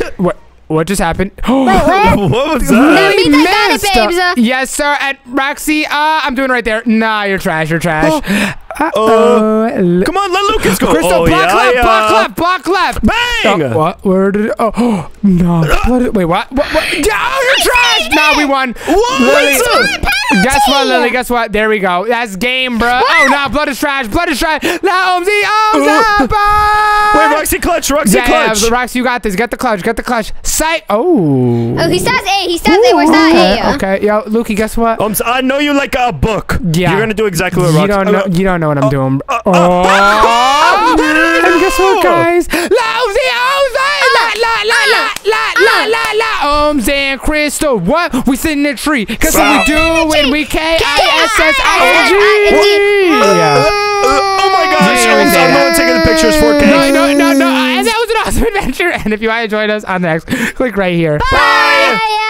[SPEAKER 2] babes.
[SPEAKER 1] what? What just happened?
[SPEAKER 3] What what was that?
[SPEAKER 2] That means I got it,
[SPEAKER 1] missed.
[SPEAKER 2] babes. Uh,
[SPEAKER 1] Yes, sir. And Roxy, uh, I'm doing right there. Nah, you're trash. You're trash.
[SPEAKER 3] Uh,
[SPEAKER 1] Uh-oh.
[SPEAKER 3] come on, let Lucas go.
[SPEAKER 1] Crystal,
[SPEAKER 3] oh,
[SPEAKER 1] block
[SPEAKER 3] yeah,
[SPEAKER 1] left,
[SPEAKER 3] yeah.
[SPEAKER 1] block left, block left.
[SPEAKER 3] Bang!
[SPEAKER 1] Oh, what? Where did it? Oh, no. What did- wait, what? What? what? Yeah, Oh, you're trash. No, we won.
[SPEAKER 3] What?
[SPEAKER 1] Lily,
[SPEAKER 3] What's up?
[SPEAKER 1] Guess what, Lily? Guess what? There we go. That's game, bro. Oh, no. Blood is trash. Blood is trash. Now, Omzi,
[SPEAKER 3] Uh, Wait, Roxy clutch, Roxy
[SPEAKER 1] Yeah, yeah,
[SPEAKER 3] clutch.
[SPEAKER 1] Roxy, you got this. Get the clutch. Get the clutch. Sight. Oh.
[SPEAKER 2] oh, he starts A. He starts A. Where's that
[SPEAKER 1] okay,
[SPEAKER 2] A?
[SPEAKER 1] okay. Yo, Lukey, guess what?
[SPEAKER 3] Um, I know you like a book.
[SPEAKER 1] Yeah.
[SPEAKER 3] You're gonna do exactly what Roxy...
[SPEAKER 1] you
[SPEAKER 3] Roxy.
[SPEAKER 1] don't know. You don't know what I'm doing.
[SPEAKER 3] uh,
[SPEAKER 1] oh.
[SPEAKER 3] uh,
[SPEAKER 1] and guess what, guys? Lousy Omzi. La la la la la la la la. Omzi and Crystal. What? We sit in a tree. Guess what we do when we K I S S I N G.
[SPEAKER 3] Uh, oh my gosh!
[SPEAKER 1] Yeah,
[SPEAKER 3] Oh,
[SPEAKER 1] yeah,
[SPEAKER 3] so
[SPEAKER 1] yeah.
[SPEAKER 3] no one taking the pictures 4K.
[SPEAKER 1] No, no, no, no. And that was an awesome adventure. And if you want to join us on the next, click right here.
[SPEAKER 3] Bye.